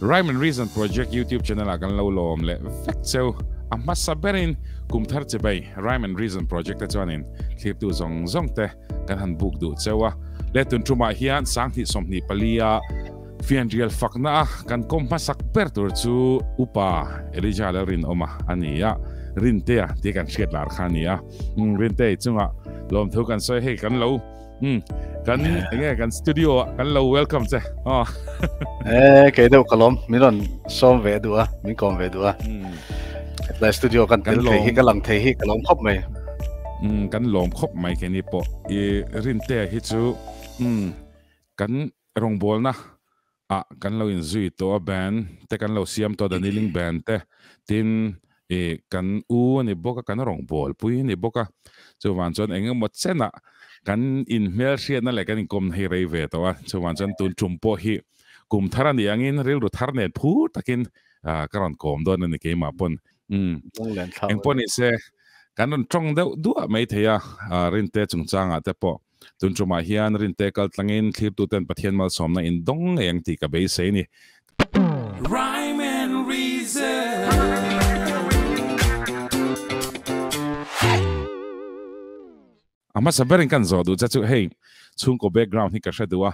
Rhyme and Reason Project YouTube channel akan lo lom le fact so amma saberin kum thar che bai Rhyme and Reason Project ta chuanin. Clip tu zong zong te kan han book du chewa le tun tuma hian sang thi som ni palia fian real fakna kan kom ma sak per tur chu upa. Elija la rin oma ania rin te a ti kan shet lar khania rin te chunga lom thu kan soi he kan lo um kan nge kan studio kan lo welcome che oh eh ke do kalom mi ron som ve du a mi kom ve du a la studio kan kan lo hi ka lang the hi kalom khop mai อืมกันหลอมครบไหมแค่นี้ปะอีรินเตะฮิจูอืมกันรองบอลนะอ่ะกันเราอินซุยตัวแบนแต่กันเราเสียมตัวดันนิลิงแบนแต่ทินเอกันอูนี่บอกกันรองบอลปุยนี่บอกจะวันจนเองหมดเส้นอ่ะ กันอินเมลเชียนั่นแหละกันกลมให้เรเวตัวจะวันจนตุนจุมโปฮีกลุ่มทารันยังอินเรื่องรุทารเน็ตพูดตะกินอ่ากรอนกลมด้วยนั่นเองมาปนอืมเองปนนี่เส kan ron trong deuh dua mai theia rin te chung changa te po tun chuma hian rin te kal tlangin thlir tu ten pathian mal somna in dong eng ti ka be se ni amma saberin kan zo du cha chu hey chung ko background ni ka sha duwa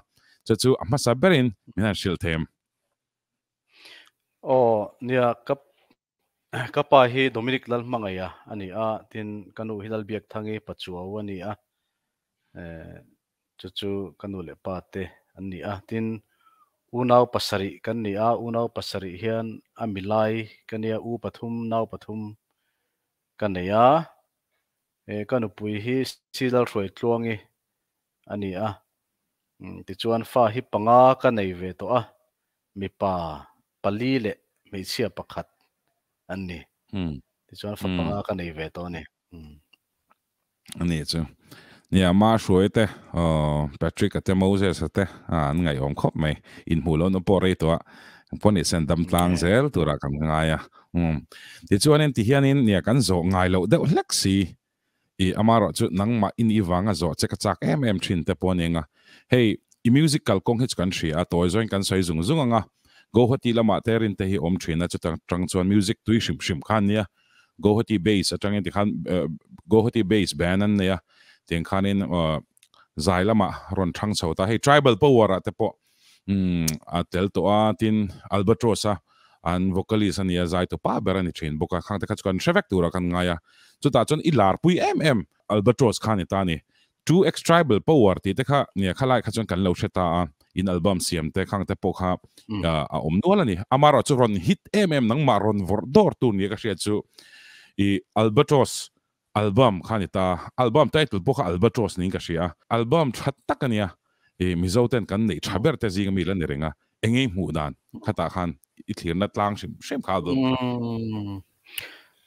cha chu amma saberin mina shil them o oh, nia kap, kapa hi dominic lal mangaya ani a, tin kanu hilal biak thangi e pachua wani a. Eh chu chu kanu le pa te ani a. Tin unau pasari kan ni a unau pasari hian amilai kania u pathum nau pathum kan e kanu pui hi silal roi tluangi ani a ti chuan fa hi panga ka nei ve to a. Mi pa pali le meichhia pakhat anh nè thì cho phát bằng cái này về to nè anh nè chứ nhà mà suy thế ờ Patrick at Moses thế à ngày hôm khóc mày in mù lo bỏ ra to pon ni sen dam tlang zel tu ra kam ngai ya um ti chuan en ti hian in nia kan zo ngai lo de lexi i amaro chu nang ma in iwanga zo cheka chak em em thin te poninga hey, i musical kong hech country a toy join kan sai zung zung nga go hoti lama terin te hi om thina chu tang tang chuan music tui shim shim khan nia. Go hoti bass atang ti khan eh, go hoti bass ban an nia. Ten khan in eh, zai lama ron thang chho ta hey, tribal power te po um a tel to a tin albatrosa. An vocalist an ya zai to pa berani chain boka khang te khach kan shevek tura kan ngaya chu ta chon ilar pui mm albatros khan ta ni two x tribal power ti te kha nia khalai khachon kan lo sheta a in album siam te khang te pokha a om nual ani amaro chu ron hit mm nang ma ron vor dor tu ni ka shia chu i albatros album khanita album title pokha albatros ni ka shia album that takania e mizoten kan nei chaber te zinga mi lan renga engei mu dan khata khan i thlir na tlang sim sem kha do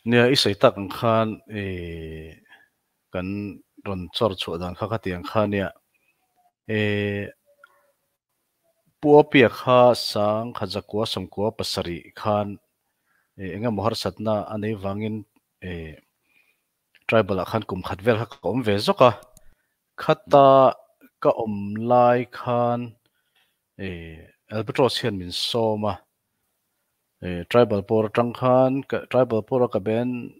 ne i sei tak khan e kan ron chor chu dan kha kha tiang kha nia e puwa pia kha sang kha kwa som ko pasari khan e enga mohar satna anei wangin e tribal khan kum khat vel kha kom ve zoka khata ka om lai khan e albatros hian min soma tribal por tang khan tribal por ka ben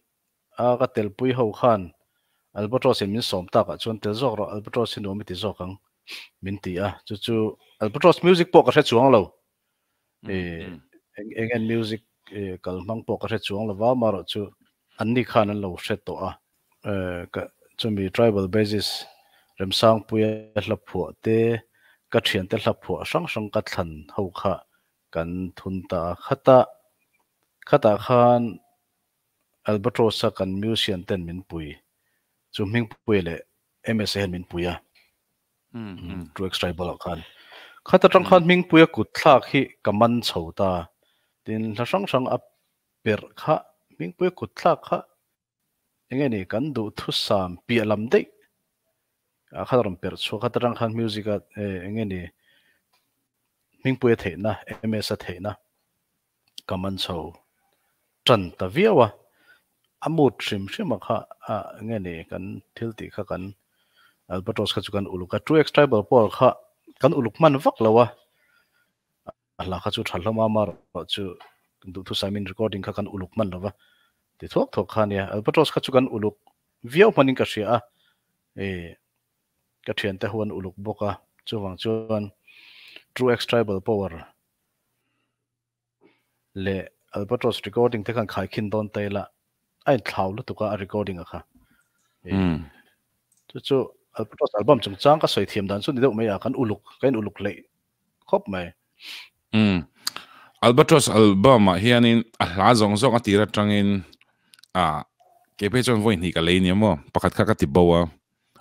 a ka tel pui ho khan. Albatros min som ta ka chon tel zok ro albatros hin omi ti zokang min ti a. Chu chu albatros music po ka hre chuang lo. E engen music e kalmang po ka hre chuang lo. Wa maro chu anni khan an lo hre to a. E ka chumi tribal basis rem sang puya hla phu te ka thian te hla phu sang sang ka thlan ho kha กันทุนตาขตาขตาขานอัลเบัตโรสกันมิวเซียนเต้นมินปุยจุมมิงปุยเลยเอ็มเอสเอ็นมินปุยอะดูเอ็กซ์ไตรบอลกันข้าตรังขันมิงปุยกุดลากที่กำมันเฉาตาดินละสองสองอัปเปิดข้ามิงปุยกุดลากขะายังไงนี่กันดูทุสามปีลำได้ข้าตรังเปิดชัวข้าตรังขันมิวสิกเอ่ยังไงนี่ ming bùi thế na ms a the na ơn sâu trần ta viết viawa amut shim mà kha à nghe này cần thil ti kha cần albatros kha cần uluk 2x tribal paul kha cần uluk man vắc vak lawa ala kha chu mà mà mar đủ thứ sai mình recording kha cần uluk man là wa thì thuốc thuốc khan ya albatros kha chu cần uluk. Viau manin ka ria à cái chuyện te huân uluk boka chu wang chuan true extribal power. Le albatros recording te kan khai khin don te la ai thlau lu tuka a recording a kha e chu chu albatros album chung chang ka soi thiam dan chu ni deuh mai a kan uluk kan uluk le khop mai. Mm albatros album a hianin a hla zong zong a tira tangin a ke pe chon voi ni ka le ni mo pakhat kha ka ti bawa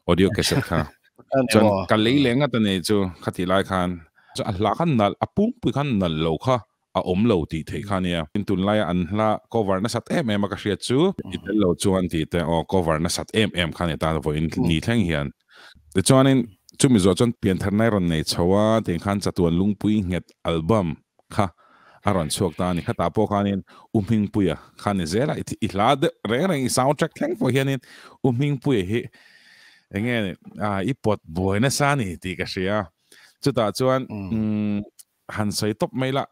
audio cassette kha. Chon ka le le nga ta ne chu khati lai khan จะอันลากันนัลอปุ่มปิกันนัลโลค่ะอาอมโลตีเทคานี่อินตุนไลอันละก็วาร์นสัตเอ็มเอ็มก็เสียจูอินเโลจวนตีเตอก็วาร์นสัตเอ็มเอ็มคานี่ตาตัวอินนี่ทั้งเฮียนแต่จวนอินจุมิจวนเปลี่ยนทันในรันในชัวเตียงขันจัตัวลุงปุยเงียดอัลบั้มค่ะอารอนชวกตานี่ค่ะตาพวกขานี่อุ้มหิงปุยขานี่เจละอิลาดเรื่องอีสาวจักแข่งพวกเฮียนี่อุ้มหิงปุยเฮเงี้ยอ่าอีปอดบวยนะซานี่ตีกันเสีย ne ta vo in ni thleng hian de chuanin chu mi zo chon pian thar nai ron nei chawa te khan chatuan lungpui nget album kha aron chuak ta ni khata po khanin umhing puya khani zela i hla de reng reng i soundtrack thleng fo hianin umhing puya hi enge a i pot boina sa ni ti ka ria chu ta chuan han sai top mai la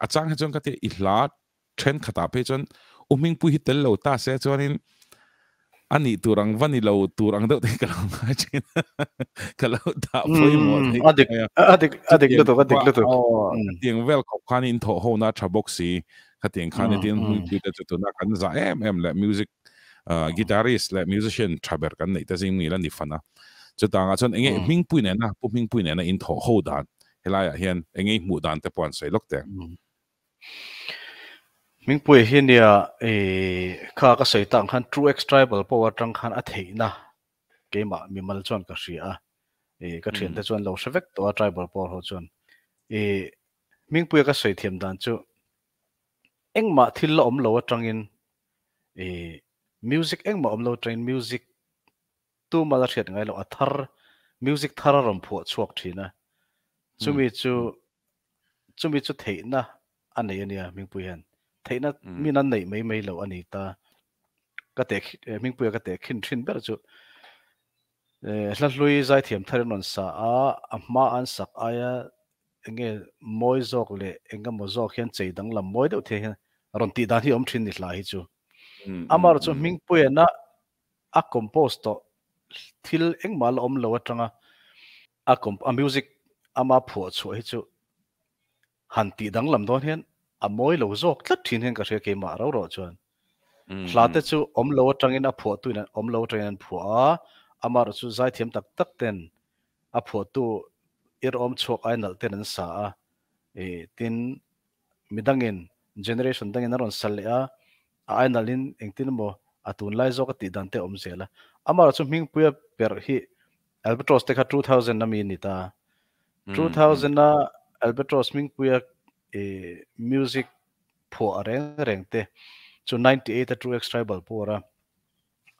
achang ha chon ka te i hla trend khata pe chon umhing pui hi tel lo ta se chuanin ani turang vani lo turang do te kalau ngajin kalau tak foi mo adik adik adik lu tu adik lu tu tiang vel kop khan in tho ho na chaboxi khatiang khan tin hu pi ta tu na kan za em em le music guitarist le musician traber kan nei ta sing mi la ni fana chu ta nga chon enge ming pui ne na pu ming pui ne na in tho ho dan helaya hian enge mu dan te pon sai lok te mình bùi hiền ya ê khá cái sợi tăng han true extribal power trăng han at thấy na cái mà mình mal chọn cái gì à ê cái chuyện thế chọn lâu sẽ vek to tribal power ho chọn ê mình bùi cái sợi thiềm đàn chú anh mà thil lo om lo trăng in ê music anh mà om lo train music tu mà la thiệt ngay lo athar music thar ram phu chuak thina chumi chu chumi chu thấy na anh này anh ya mình bùi hiền thấy nó mi nan nei mấy mấy lâu anh ta tệ mình bùi cái tệ kinh thiên bớt chú lần lui giải thiểm thay non sa à mà anh sắc ai nghe môi dọc lệ nghe môi dọc hiện chạy đằng làm môi đâu thế ron ti đàn hi om thiên nít lại chú amar chú mình bùi na a compost to thil eng mal om lo atanga a comp a music ama phu chu hi chu. Han ti dang lam don hian a moi lo zok tlat thin hen ka hre ke ma ro ro chuan. Hla te chu om lo atangin a phu tu na om lo atangin phu a amar chu zai thiam tak tak ten. A phu tu ir om chok ai nal ten an sa. A e tin midangin generation dangin aron sal a ai nalin engtin mo atun lai zok ti dan te om zela amar chu ming puya per hi albatros te kha 2000 na mi ni ta. 2000 na albatros ming puya e music pho reng reng te. Chu 98 a true tribal pora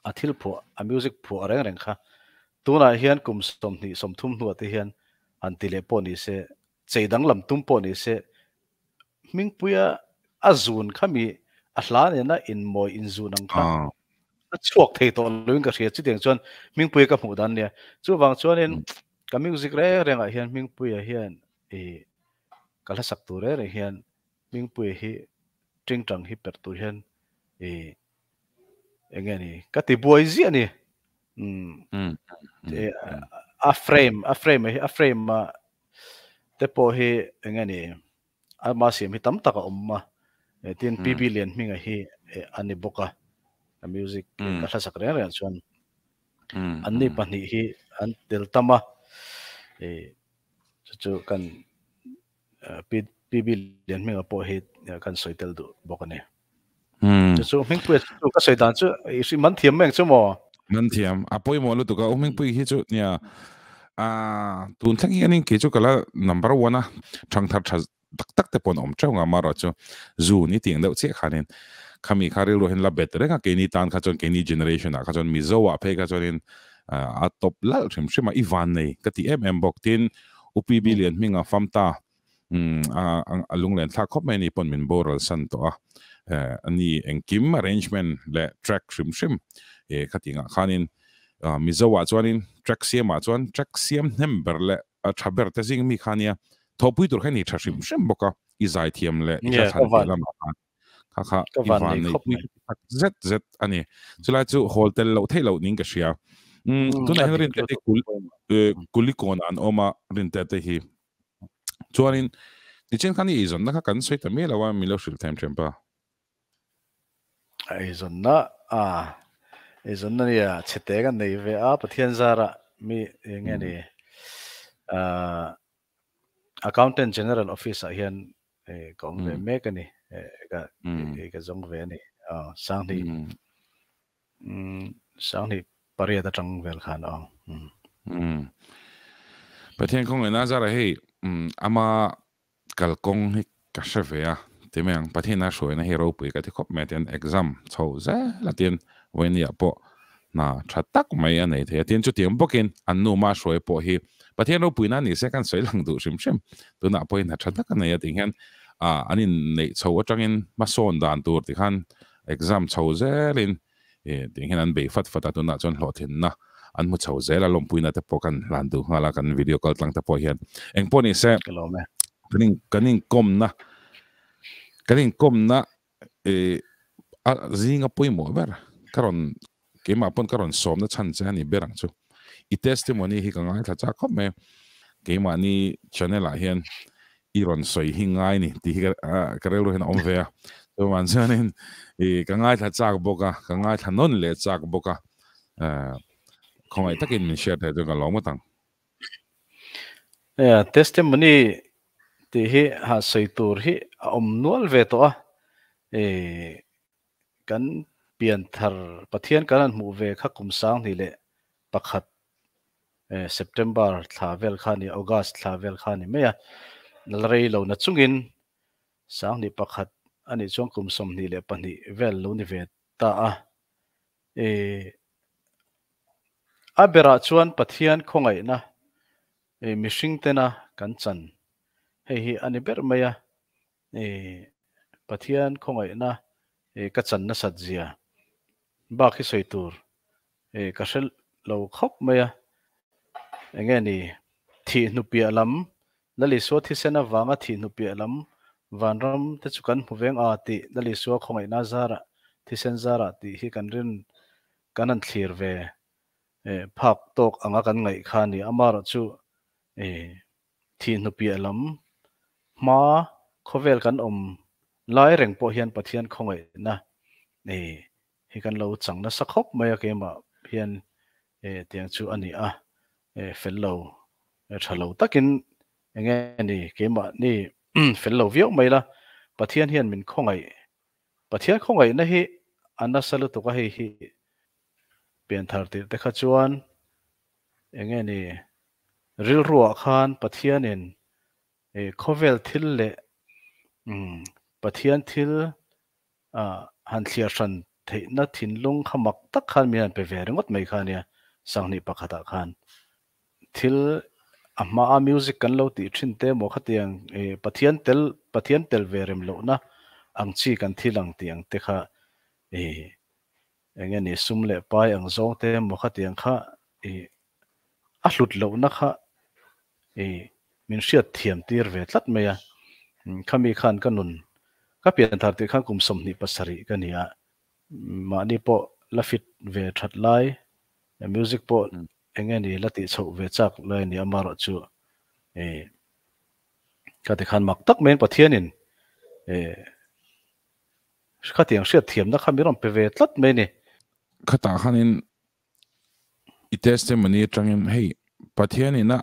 a thil pho a music pho reng reng kha. Tuna hian kum som ni som thum nu te hian an tile po ni se cheidang lam tum po ni se ming puya a zun khami a hla ne na in moi in zun ang kha a chuak thei to luin ka ria chu tiang chuan ming puya ka hmu dan ne chu wang chuan in ka music re reng a hian ming puya hian e kala sak tu re re hian ming pui hi tring tang hi per tu hian e enge ni ka ti buai zi ani mm a frame a frame a frame ma te po hi enge ni a ma siam hi tam taka om ma e tin pp lian minga hi ani boka a music ka thasa kare ra chuan an ni pani hi an tel tama e chu kan pb len me po he kan soitel du bokane chu ming pu chu ka soidan chu i si man thiam meng chu mo man thiam apoi mo lu tu ka ming pu hi chu nia a tun thang hi ke chu kala number 1 a thang thar thak tak tak te pon om chau ma maro chu zu ni ting deuh che khanin khami kharil ro hen la betre ka ke ni tan kha chon ke ni generation a kha chon mi zo a phe ka chon in a top lal thim shima ivan nei. Ka ti em bok tin upi billion minga famta a lung len thla khop mai ni pon min boral san to a. Ani engkim arrangement le track shrim shrim e khatinga khanin mizowa chuanin track siam a chuan track siam number le a thaber te sing mi khania. Thopui tur khani tha shrim shrim boka i zai thiam le ka khan lama kha kha i van nei z z ani chulai chu hotel lo thei lo ning ka shia um tu na hen rin te kul kulikon an oma rin te te hi chuanin ni chen khani izon na kha kan soi ta me lawa mi lo shil time champa izon na a izon na ya chete ga nei ve a pathian zara mi nge ni a accountant general office a hian kong ve me ka ni ka ka zong ve ni a sang ni sang ni paria ta tang vel khan ong pathian kong na zara hei ama kalkong hi ka shave ya te meng pathian na shoi na hero pui ka ti khop me ten exam chho za la ten wen ya po na thatak mai anei the tin chu tiang bokin an nu ma shoi po hi. Pathian ro pui na ni se kan soi lang du shim shim tu na po na thatak na ya ting hian a anin nei chho atangin ma son dan tur ti khan exam chho za lin e ting hian an be fat fat tu na chon hlo thin na an mu chho zela lom puina te po kan lan du hala kan video call tlang te po hian eng po ni se kaning kaning kom na kaning kom na e a zinga pui mo ber karon ma pon karon som na chan cha ni berang chu i testimony hi ka ngai tha cha khop me ke ma ni channel a hian iron soi hi ngai ni. Ti ka ka relo hen om ve to man chanin e ka ngai tha cha boka ka ngai tha non le cha boka không ai takin min share thai ka lo tang. Ya testimony ti hi ha sei tur hi om nual ve to a. E kan pian thar pathian kan mu ve kha kum sang ni le pakhat e september thla vel khani august thla vel khani me ya nalrei lo na chungin sang ni pakhat ani chong kum som ni le pani vel lo ni ve ta a. E abera chuan pathian khongai na. E mishing te na kan chan. Hei hi ani ber maya e pathian khongai na. E ka chan na sat zia. Ba khi soi tur. E ka shel lo khop maya enge ni thi nupia lam. Lali so thi sena wanga thi nu pia lam vanram te chukan moveng a ti lali so khongai na zara thi sen zara ti hi kan rin kanan thlir ve phak tok anga kan ngai kha ni amara chu e thi nu pi alam ma khovel kan om lai reng po hian pathian khongai na e hi kan lo chang na sakhop mai ke ma hian e tiang chu ani a e fello e thalo takin nghe ni cái mà ni phải lâu việc mày là bà thiên hiền mình không ấy bà thiên không ấy này hi anh đã sao tụi cái hi biển thở thì tất cả chuan. Nghe ni ril ruộng khan, bà thiên in khovel thil lệ. Bà thiên thil à hàn thiệt sẵn thấy nó thìn lung khăm mặc tắc khan miền về về ngót mấy khan nha sang ni bạc khát khan. Thil amma a music kan lo ti thin te mo khatiang e eh, pathian tel pathian tel verem lo na. Ang chi kan thilang tiang te kha eh, e enge ni eh, sum le pai ang zong te mo khatiang kha e a hlut lo na kha e min sia thiam tir ve tlat me ya hmm, khami khan kanun ka pian thar te khan kum som ni pasari kania hmm, ma ni po la fit ve that lai. Music po hmm enge ni lati chho ve chak lai ni amaro chu e ka ti khan mak tak men pathianin e khatiang hriat thiam na khamiram pe ve tlat me ni khata khanin i testimony tangin hey pathian ina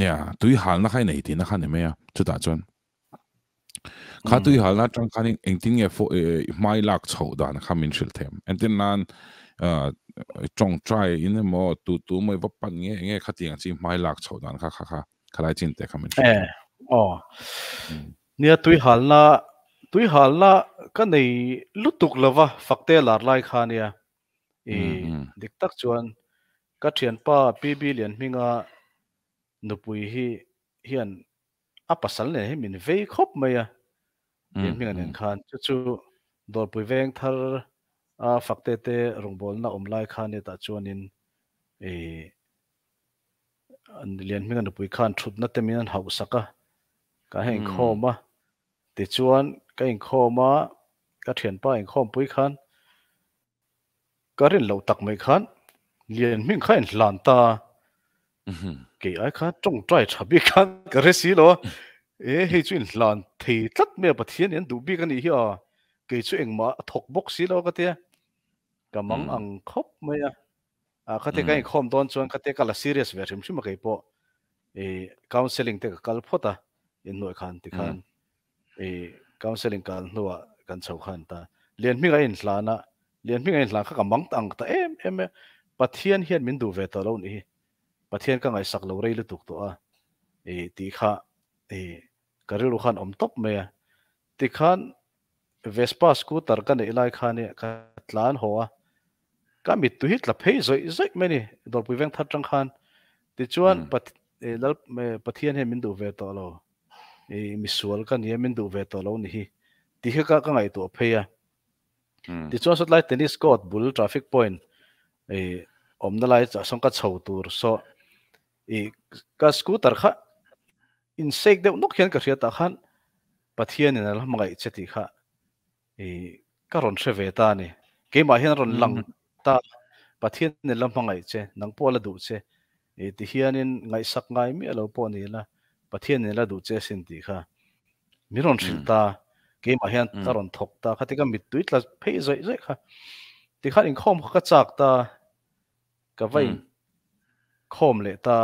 nya tui hal na khai nei ti na khane me ya chu ta chon kha tui hal na tang khanin engting e fo mai lak chho da na khamin shil them and then nan trong try in mo tu tu mai va pan nge nge khatiang chi mai lak chho da kha kha kha khalai chin te khamin eh oh nia tui hal na tui hal na ka nei lutuk lova fakte lar lai khania e dik tak chuan ka thian pa pb lian hminga nupui hi hian a pasal ne hi min vei khop mai a lian hminga nen khan chu chu dor pui veng thar a fakte te rongbol na om lai khan ta chuanin e an lian hminga nupui khan thut na te min an hau saka ka heng khoma ti chuan ka in khoma ka thian pa in khom pui khan. Ka rin lo tak mai khan. Liền mình khai lan ta. Cái ai khan trong trai chabi khan cái resi lo. Ê hay chuyện lan thì tất mẹ bát thiên nhân đủ bi cái này hiểu cái chuyện mà thọc bốc xí lo cái thế ka mm. mang ang khop mai a. Ka te mm. kai khom don chuan ka te ka la serious ve chim chim kai po. E counseling te ka kal phota in e, noi khan ti khan. Mm. E counseling kal nuwa kan chau khan ta. Lian mi ga in hla na. Lian mi ga in hla ka ka mang tang ta. Em em pathian hian min du ve to lo ni. Pathian ka ngai sak lo rei lu tuk to a. E ti kha e karilu khan om top me ti khan vespa scooter ka nei lai kha ne ka tlan hoa ก็มีตัวฮิตลับเฮ้ยสวยสวยไหมนี่ดอกปุยแวงทัดจังคันที่ชวนปัดเออแล้วปัทเทียนเห็นมินดูเวตอเราเอมิสวลกันเนี่ยมินดูเวตอเรานี่ที่เขาก็ไงตัวเพียที่ชวนสุดท้ายเทนนิสกอตบุลทราฟิกพอยน์เอออมนั่นไล่จะส่งกัดเสาตัวโซเออก็สกูตร์ค่ะอินเสกเดียวนกเขียนกระเสียตาขันปัทเทียนเนี่ยนะมันไงเจติค่ะเออก็รอนเชเวตานี่เกมมาเห็นรอนลัง ta pathian ne lam mangai che nang pola du che e ti hian in ngai sak ngai mi alo po ni la pathian ne la du che sin ti kha mi ron hrin ta ke ma hian ta ron thok ta kha ti ka mit tuit la phei zoi zoi kha ti khat in khom kha chak ta ka vai khom le ta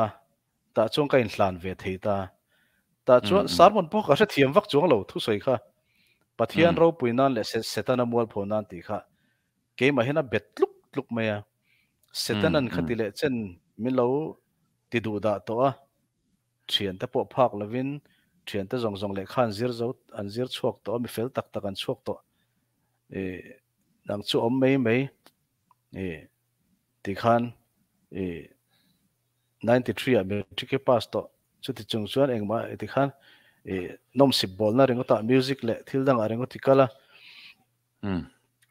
ta chung ka in hlan ve thei ta ta chuan sarmon po ka thiam vak chung lo thu soi kha pathian ro puinan le setana mual phonan ti kha ke ma hena bet luk luk me ya setanan khati le chen min lo ti du da to a thian ta po phak lovin thian ta zong zong le khan zir zo an zir chuak to mi fel tak tak an chuak to e nang chu om mei mei e ti khan e 93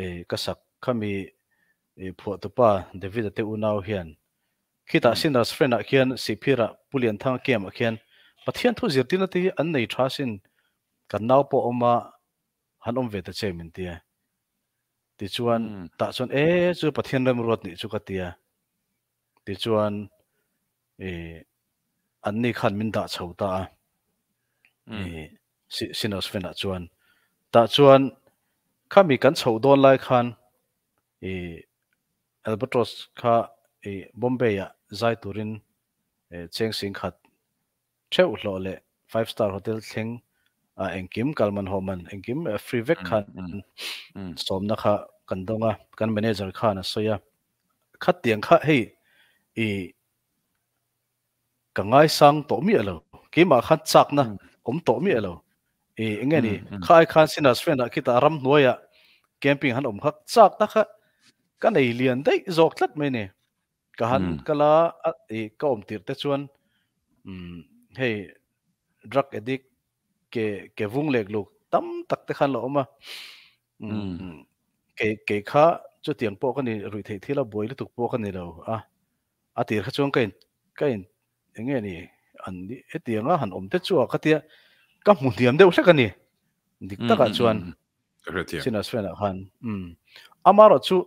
e ka sak khami e pho to pa david te unau hian khita sinas friend a khian sipira pulian thang kem a khian pathian thu zirtin ati an nei tha sin kan nau po oma han om ve ta che min tia ti chuan ta chuan e chu pathian ram rot ni chu ka tia ti chuan e an ni khan min da chho ta e sinos fena chuan. Ta chuan khami kan chho don lai khan e albatros kha e bombay ya zai turin e cheng sing khat. Cheu hlo le five star hotel thleng a engkim kalman homan engkim free vek khan. som na kha kan donga kan manager kha na soya khat tiang kha hei e ka ngai sang to mi alo. Ki ma khan chak na om to mi alo. E enge ni khai khan sinas friend a kita ram noya camping han om khak chak ta kha ka nei lian dei zok tlat mai ne. Ka han kala e ka om tir te chuan um hey drug addict ke ke vung lek lu tam tak te khan lo ma um ke ke kha chu tiang po ka ni rui thei thila boi lu tuk po ka ni lo a. A tir kha chuang kain kain enge ni an ni e tianga han om te chu ka tia ka mu diam deuh hlek ani dik taka chuan sinas fena khan um amaro chu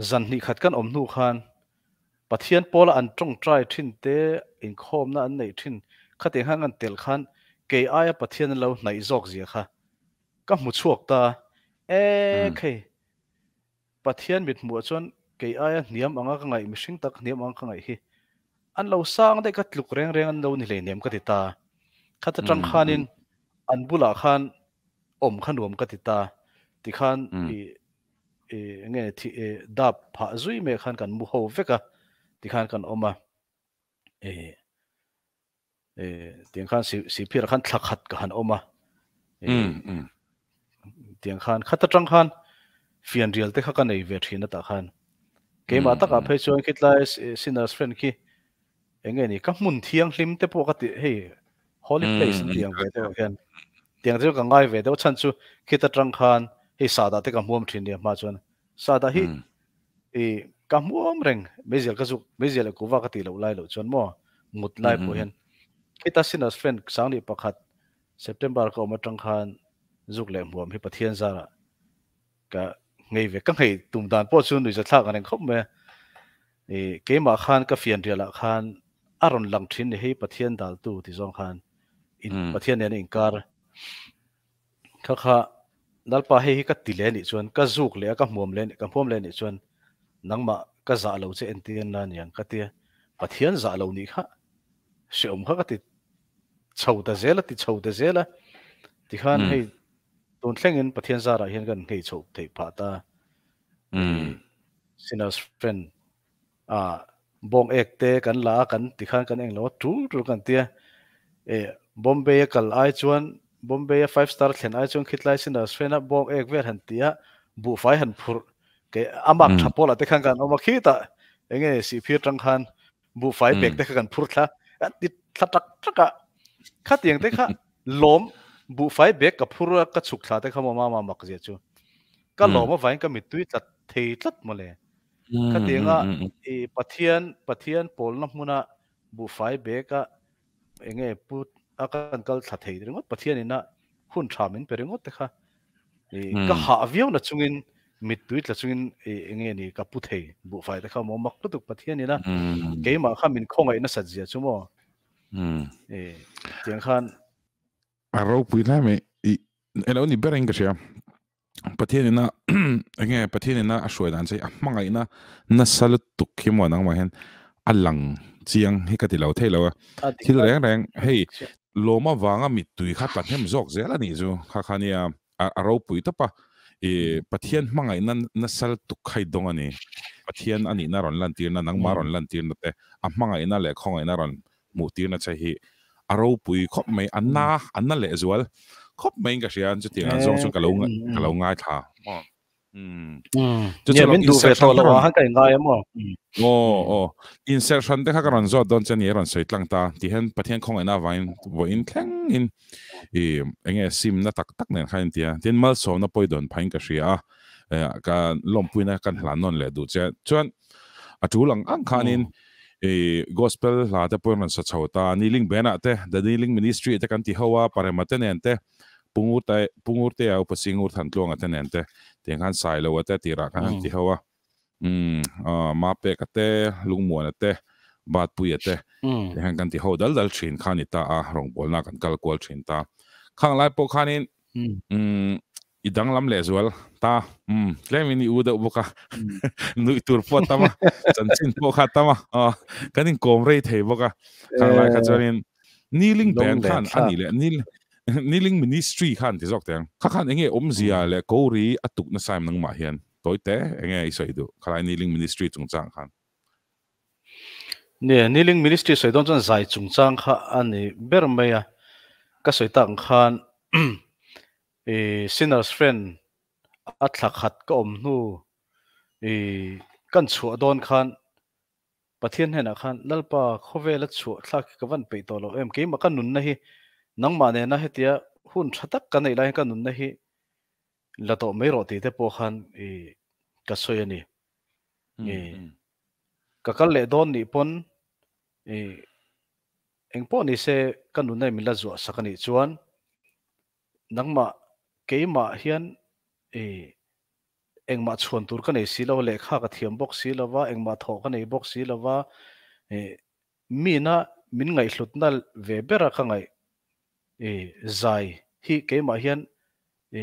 zan ni khat kan om nu khan. Pathian pola an tong trai thin te in khom na an nei thin. Khate hang an tel khan ke aya pathian lo nai zok zia kha. Ka mu chuak ta. E khei. Pathian mit mu chuan ke aya niam anga ka ngai mihring tak niam anga ka ngai hi. An lo sang de ka tluk reng reng an lo ni le niam ka ti ta. Khata tang khanin an bula khan om khan rom ka ti ta ti khan i e nge thi e dap pha zui me khan kan mu ho veka ti khan kan oma e e tiang khan si si phir khan thak khat ka han oma e tiang khan khata tang khan fian rial te kha kan ei ve thina ta khan ke ma ta ka phei chuan khit lai sinners friend ki enge ni ka mun thiang hlim te po ka ti hei holy place tiang ve te hian tiang chu ka ngai ve te chan chu khita tang khan hei sa da te ka muam thin ni ma chuan. Sa da hi e ka muam reng mezel ka zu mezel ku wa ka ti lo lai lo chuan mo mut lai po hian. kita sinners friend sang ni pakhat september ko ma tang khan zuk le muam hi pathian zara. Ka ngay về các ngày tùng đàn po chu nui za thak anh khop me. E ke ma khan ka fian riala khan aron lang thin ni hei pathian dal tu ti zong khan. In pathian ne in kha kha dal pa hei ka ti le ni chuan ka zuk le ka muam le ka muam le ni chuan nangma ka za lo che en tian na niang ka tia pathian za lo ni kha. Se om kha ka ti chau ta zela ti chau ta zela. Ti khan hei tun thlengin pathian zara hian kan ngei chho thei pha ta. Mm sinners friend a bong ek te kan la kan ti khan kan eng lo tu tu kan tia. E bombay kal ai chuan bombay five star thlen ai chuan khitlai sinners friend a bong ek ver han tia bu fai han phur ke amak thapola te khan kan oma khita enge si phir tang khan bu fai bek te khan phur thla ti thatak taka khatiang te kha lom bu fai bek ka phura ka chuk thla te khama ma ma mak je chu ka lo ma vain ka mi tui tlat thei tlat mo le ka tinga e pathian pathian pol na hmuna bu fai bek ka enge put akan kal thla thei ringot pathian ina hun thamin peringot te kha e ka ha avion na chungin mit tui tla chungin e enge ni ka pu thei bu fai te kha mo mak tu pathian ina ke ma kha min khongai na sajia chu mo e tiang khan. Aro pui na me i elo ni bering ka sia. Pathian na nge pathian na a shoi dan sei a manga ina na sal tuk khi mo nang ma hen. Alang chiang hi ka ti lo thei lo thil reng reng hei loma wanga mi tui kha ta hem zok zela ni zu kha kha ni a aro pui ta pa e pathian manga ina na sal tuk khai dong ani pathian ani na ron lan tir na nang ma ron lan tir na te a manga ina le khong ina ron mu tir na chai hi aro pui khop mai anna anna le zual khop mai ka sian chu tiang zong chu kalau kalau ngai tha เนี่ยดูเฟตโลว่าฮักกันได้มั้งโอ้โอ้อินเซอร์ชันเด็กฮักกันจอดดอนเจนี่รันสวยตั้งตาที่เห็นประเทศของไอ้น้าวันวันอินแข็งอินเออเอ็งเอซิมน่าตักตักเนี่ยขันเตียเดินมาสอนน่าไปโดนพังกระเชียเออการลมพุยน่าการหลานนนเลยดูเจ้าจวนอาจูหลังอังคานินเออ gospel ลาเตปอยมันสัจจาวตานี่ลิงเบน่าเตเดนี่ลิงมินิสทรีเตกันที่ฮัวปาริมาเตเนนเต pungur te au pasingur than tlong ate nen te tiang han sai lo te ti ra kan ti hawa mm a ma pe ka te lung mo na te bat pu ye te te han kan ti ho dal dal thin khan ita a rong bol na kan kal kol thin ta khang lai po khanin mm idang lam le zual ta um tlem ini uda boka nu tur po tama chan chin po kha tama a kanin kom rei thei boka kang lai kha charin kneeling band khan ani le nil kneeling ministry khan ti zok teng kha khan enge om zia le ko ri atuk na saim nang ma hian toy te enge isoi du khalai kneeling ministry chung chang khan. Ne kneeling ministry soi don chan zai chung chang kha ani ber maya ka soi tang khan e sinners friend a thla khat ka om nu. E kan chu don khan pathian hena khan lalpa khowela chu thlak ka van pe to lo em. Ke ma kan nun na hi nang ma ne na hetia hun thatak ka nei lai ka nun na hi la to me ro ti te po khan e ka soi ani e ka kal le don ni pon e eng po ni se kan nun na mi la zo sakani chuan nangma keima hian e engma chuan tur ka nei silo le kha ka thiam bok si lova engma tho ka nei bok si lova e mi na min ngai hlut na ve bera ka ngai e zai hi keima hian e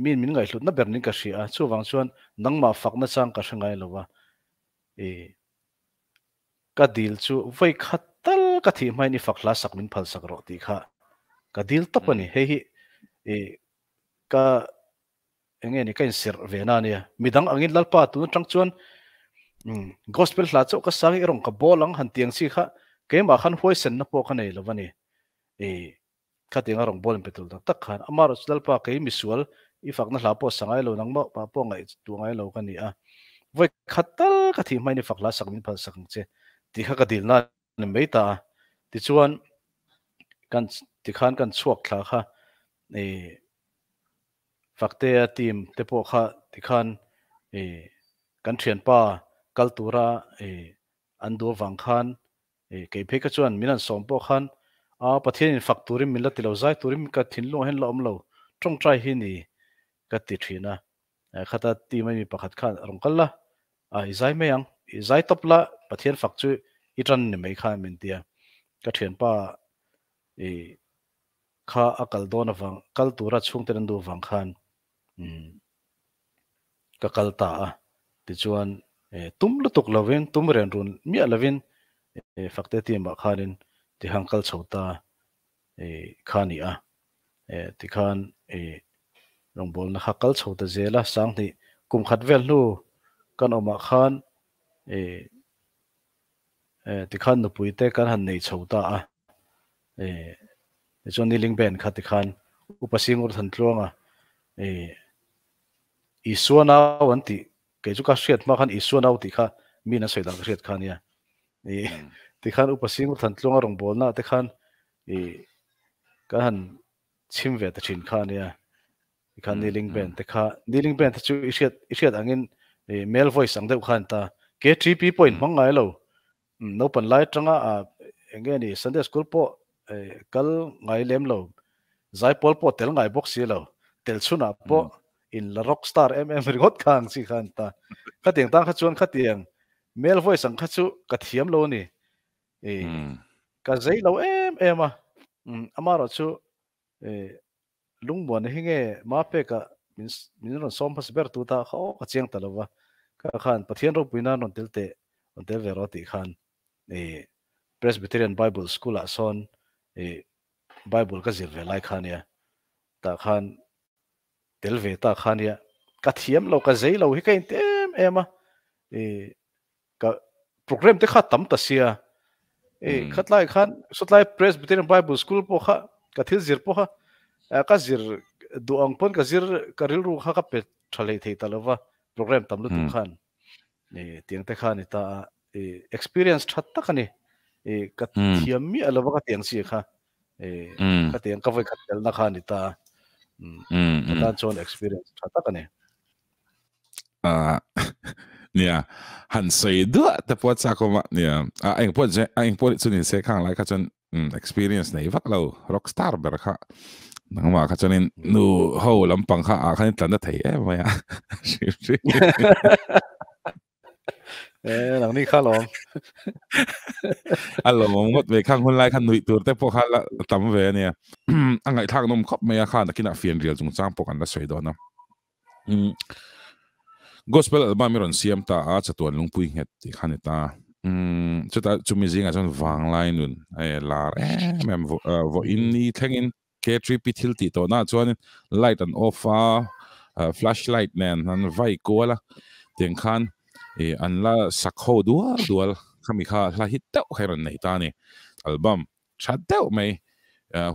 min min ngai hlut na ber ning ka hria chu wang chuan nangma fak na chang ka hrangai lowa e ka dil chu voi khatal ka thi mai ni fakla sak min phal sak ro ti kha ka dil to pani he hi e ka enge ni kain sir ve na nia midang angin lalpa tu tang chuan gospel hla chu ka sang rong ka bolang han tiang si kha ke ma khan hoi sen na po kha nei lo wani e kha tinga rong bol petul tak tak khan amaro lalpa ke misual i fak na hla po sangai lo nang ma pa po ngai tu ngai lo ka ni a voi khatal ka thi mai ni fakla sak min phal sak che ti kha ka dil na ni mei ta ti chuan kan ti khan kan chuak thla kha e fakte a team te po kha ti khan e kan thian pa kaltura e andu wang khan e ke phe ka chuan minan som po khan a pathian in fakturim min la tilo zai turim ka thin lo hen lo om lo trong trai hi ni ka ti thina khata ti mai mi pakhat khan rong kal la a izai me yang izai top la pathian fak chu itran ni mai kha min tia ka thian pa e kha akal don awang kal tura chung ten du wang khan ka kal ta a ti chuan tum lu tuk lovin tum ren run mi alavin fakte ti ma khanin ti hangkal chota e khani a. E ti khan e rongbol na hakal chota zela, sang ni, kum khat vel nu, kan oma khan e e ti khan nu puite kan han nei chota a. E, e chuan ni ling ben khat ti khan upasingur than tlonga e isuana wanti ke chu ka hriat ma khan isuana uti kha mina na soidang ka hriat e hmm ti khan upasingur than tlunga rong bol na te khan e ka han chim ve ta chin khan ya. Khan niling ben te kha niling ben ta chu hriat hriat angin e male voice ang deuh khan ta. Ke 3p point mang ngai lo. No pan lai tanga a enge ni sunday school po kal ngai lem lo. Zai pol po tel ngai box si lo. Tel chuna po in la rockstar mm rigot khang si khan ta. Kha tiang tang kha chuan kha tiang. Male voice ang kha chu ka thiam lo ni e ka zai lo em em a amaro chu e lung bon hinge ma pe ka min min ron som pas ber tu ta kha ka chiang ta lo wa ka khan pathian ro puina non tel te on tel ve ro ti khan. E presbyterian bible school a son e bible ka zir ve lai khan ya? Ta khan tel ve ta khan ya? Ka thiam lo ka zei lo hi ka in tem ema e ka program te kha tam ta sia e khat lai khan sut lai presbyterian bible school po kha ka thil zir po kha. Ka zir du ang pon ka zir ka ril ru kha ka pe thalei thei ta lova program tam lu tu khan. E tiang te khan ta e experience that ta khani e ka thiam mi alova ka tiang si kha. E ka tiang ka voi ka tel na khan ta. Mm ta chon experience that ta เนี่ยหันสส่ด้วยแต่พอจะก็มาเนี่ยอะเองพอดะเองพอจะนี่เสข้างไรก็จน experience ไหนฟัเรา rockstar แบบค่ะนังว่าเขาจะนี่นูเฮาลำปังค่ะอาคันตันได้ไทยเอ้ไม่อะชิบชิเออหลังนี้ข้าลองอัลโหลงดเวข้างคนไล่ขันนุยตัวแต่พวกข้าละตั้มเวเนี่ยอันไงทางนมครับไม่ข้าตะกินอะเฟียนเรียลจงจ้างพวกอันละสวยดอนนะ gospel album ron siam ta a chatuan lungpui nget ti khan ta um chuta chumi zinga chon wang lai nun ai lar e mem vo in ni thengin k3 pithil ti to na chuan light and off a flashlight nen an vai kola tiang khan e an la sakho dual dual khami kha la hit tau khairan nei ta ni album chat tau mai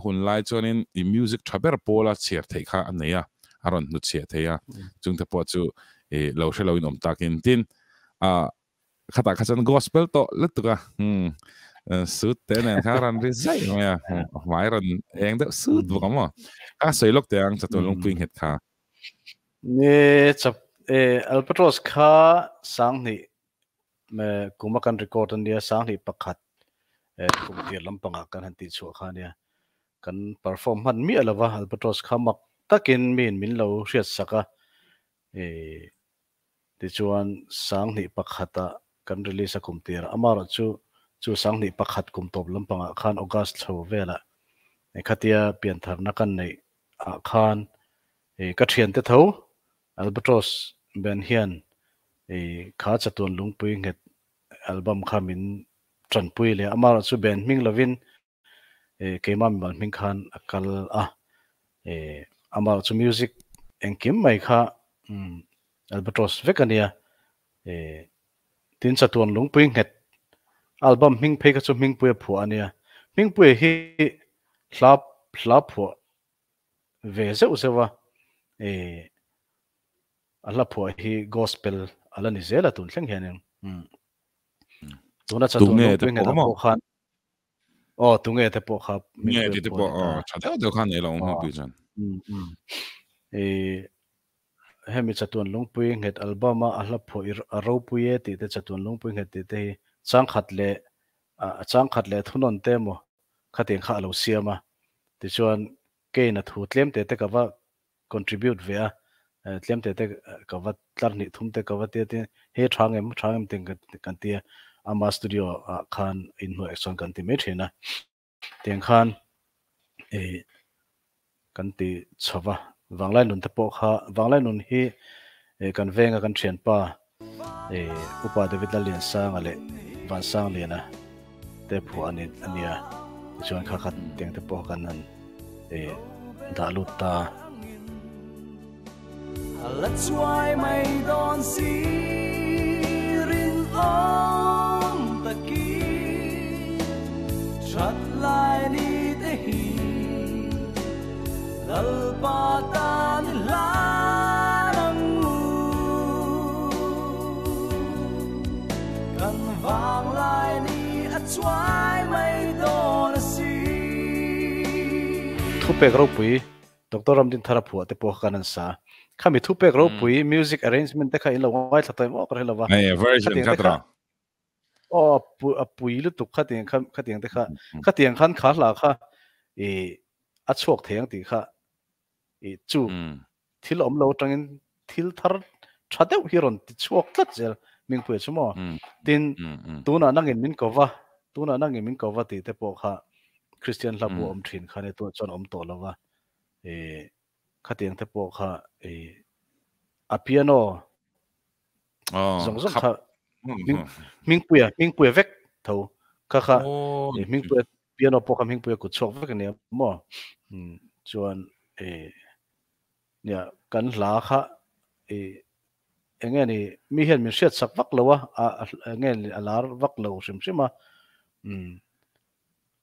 hun lai chuanin i music thaber pola chiar thei kha an nei a aron nu chia theya chung te po chu e lo she lo in om takin tin a khata khasan gospel to lutuka hmm sut te nen haran ri zai ya mai ran eng da sut bu kama a sei lok te ang chaton long ping het kha ne chap e alpatros kha sang ni me kuma kan record an dia sang ni pakhat e kum dia lampanga kan han ti chu kha nia kan perform han mi alawa alpatros kha mak takin min min lo riat saka e ti chuan sang ni pakhata kan release kum tir. Amara chu chu sang ni pakhat kum top lampanga ah, khan august tho vela. E khatia pian thar na kan nei. A khan eh, e ka thian te tho. Albatros ben hian e kha chatun lungpui nget album khamin tran pui le. Amaro chu ben ming lovin e keima mal ming khan, akal ah, a e amar chu music engkim mai kha mm, albatros vekania e tin chatun lungpui nget album ming phe ka chu ming pui phu ania ming pui hi hlap hlap phu ve zeu zewa e ala phu hi gospel ala ni zela tun thleng hian um tuna cha tun nge te po khan. O tu nge te po kha nge te po o cha te de khan e lo ho pi chan e hemi chatun lungpui nget albama ahla pho ir aropuye ti te chatun lungpui nget ti te chang khatle chang khatle thunon te mo khatin kha lo siama ti chuan ke na thu tlem te te ka va contribute ve a e, tlem te te ka va tlar ni thum te ka va te te he thang em thang em ting kan ti ama studio khan in no action kan ti me thena teng khan e kan ti chawa วังไลนุนตะโปค่ะวังไลนุนฮีกันเวงกันเชียนป้าอุปาเดวิดลเลียนสร้างอะไรวันสร้างเลียนะเต่ผัวอันนี้อันเนี้ยชวนข้าขัดเตียงตะโปกันนั้นเอดาลุตตา Let's why my don't see in all pe gro pui dr ramdin thara phu te po kanan sa. Khami thu pe gro pui music arrangement te kha in lo wai thatai mo kar helawa ai version khatra o pu a pui lu tuk kha tiang kha kha tiang te kha kha tiang khan kha la kha. E a chok theng ti kha e chu thil om lo tangin thil thar thadeu hiron ti chok tlat zel ming pu chumo tin tuna nangin min ko wa tuna nangin min ko wa ti te po kha christian la bu om thin kha ne to chon om to lawa e kha tiang te po kha e a piano zong zong kha ming puya ming puya vek tho kha kha ming puya piano po kha ming puya ku chok vek ne mo chuan e เนี่ยกันหลาค่ะเอเองนี่มีเห็นมีเสียดสักวักเลวะอ่ะเองนี่ลาวักเลวสิมสิมาอืม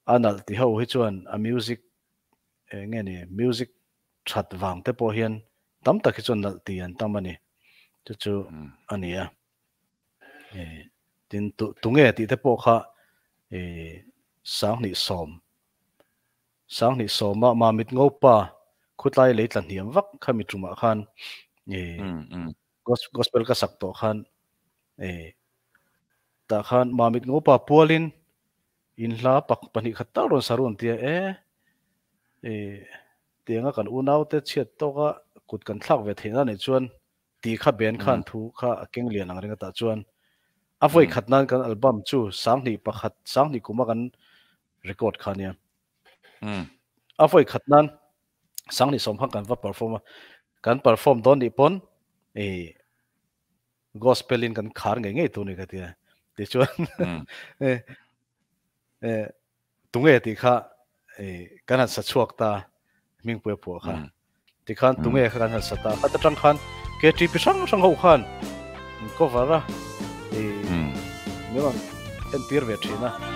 อันนั้นที่เขาให้ชวนอ่ะมิวสิกเองนี่มิวสิกชัดวางแต่พอเห็นตั้มตะคิดชวนนั่นที่อันตั้มมันนี่จู่จู่อันนี้อ่ะเออตินตุตุงเอติแต่พอค่ะเออสาวนี่สมสาวนี่สมมามามิดงบป่า nia kan la kha e enge ni mi hian mi hriat sak vak lowa a enge ni alar vak lo sim sima um anal ti ho hi chuan a music enge ni music that wang te po hian tam tak hi chuan nal ti an tam ani chu chu ania e tin tu tunge ti te po kha e sang ni som sang ni som ma ma mit ngo pa khutlai le tlan hiam vak khami truma khan e gospel ka sak to khan e ta khan ma mit ngo pa pualin in hla pak pani khata ron sarun tia e e tianga kan unau te chiat to ka kut kan thlak ve thina ni chuan ti kha ben khan thu kha akeng lian ang ringa ta chuan a voi khat nan kan album chu sang ni pakhat sang ni kuma kan record khania um a voi khat nan sang ni som kan va perform. Kan perform don ni pon e gospelin kan khar ngai ngai tu ni ka tia ti chuan e e tunge ti kha e kan sa chuak ta ming pu pu kha ti khan tunge kha kan sa ta kha ta tang khan ke ti pi sang sang ho khan ko vara e ron en tir ve thina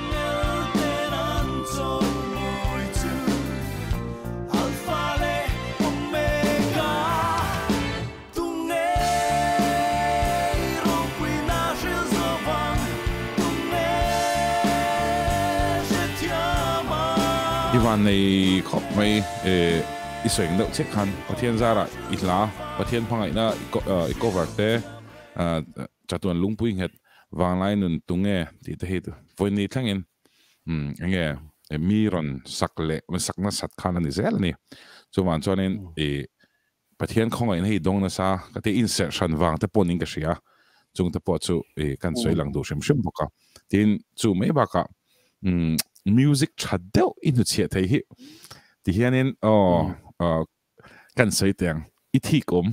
ในขอบไม่เอออีสวยงามเช็คคันประเทศซาละอีลาประเทศพังไอน่อีกเอ่ออีกกว่าเตอ่จัตุรัสลุงปุ่งเหตุวางไลน์นุนตุงเงที่เหตุวันนี้ทั้งเงินอืมเงี้ยมีรอนสักเละมันสักนัสัตคันนี่เซลนี่จู่วันจวนนี้เออประเทศของไอ้นี่ดงนะซะก็ที่อินเสชันวางแต่ปนิงก็เสียจงแต่ปอดสูเออกันสวยหลังดูเชิมเชมบอกก็ที่จูไม่บอกก็อืม music chadel inu chia thei hi ti hianin o kan sei teng i thi kom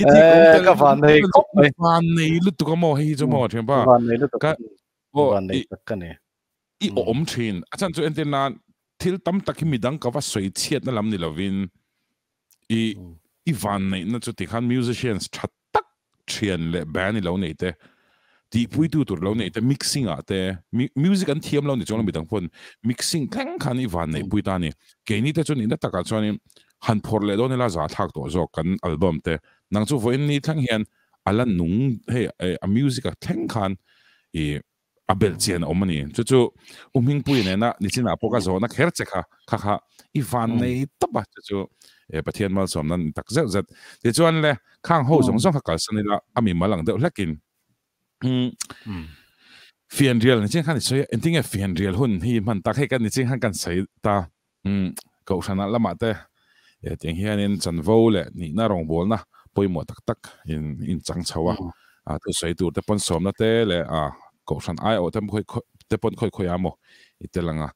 i thi kom ka van nei kop nei van nei lu tu mo hi zo mo chen ba van nei lu ka van nei tak ka ne i om thin achan chu enten na thil tam taki midang ka va soi chiat na lam ni lovin i i van nei na chu ti khan musicians that tak thian le ban ni lo nei te ดีพุยดูตัวเราเนี่ยแต่ mixing อะแต่ music อันเทียมเราเนี่ยจังเราไม่ต้องพูด mixing แข่งขันอีวันเนี่ยพุยตาเนี่ยเกณฑ์นี้แต่จนนี่ยนักตากาชวนนี้หันพอเลยโดนเลาสาทักตัวจอกันอัลบั้มแต่นั่งชั่วฟันนี้ทั้งเห็นอัลลันนุ่งเฮ้ยเอ่อ music แข่งขันเอ่ออเบลเซียนอมันนี่ชั่วชั่วอุ้มหิงปุยเนี่ยนะนี่ชินะพวกก็โซนักเฮิร์ตเซค่ะค่ะค่ะอีวันเนี่ยตับจู่จู่เออประเทศมาสมนั้นตักเซ็ตเซ็ตเดี๋ยวจวนเลข้างหูสองสองขักกันสนิละอามีมาหลังเดือดเล็กิน la ami malang de lakin phiền riêng nên khăn thì anh tin phiền riêng hun hi man tak hay kan ni khăn kan sai ta. Um cậu sana lama te ya tiếng hian in chan vo le ni na rong bol na poi mo tak tak in in chang chawa a. Tu sai tu te pon som na te le a cậu san ai o tem khoi te pon khoi khoi amo itelanga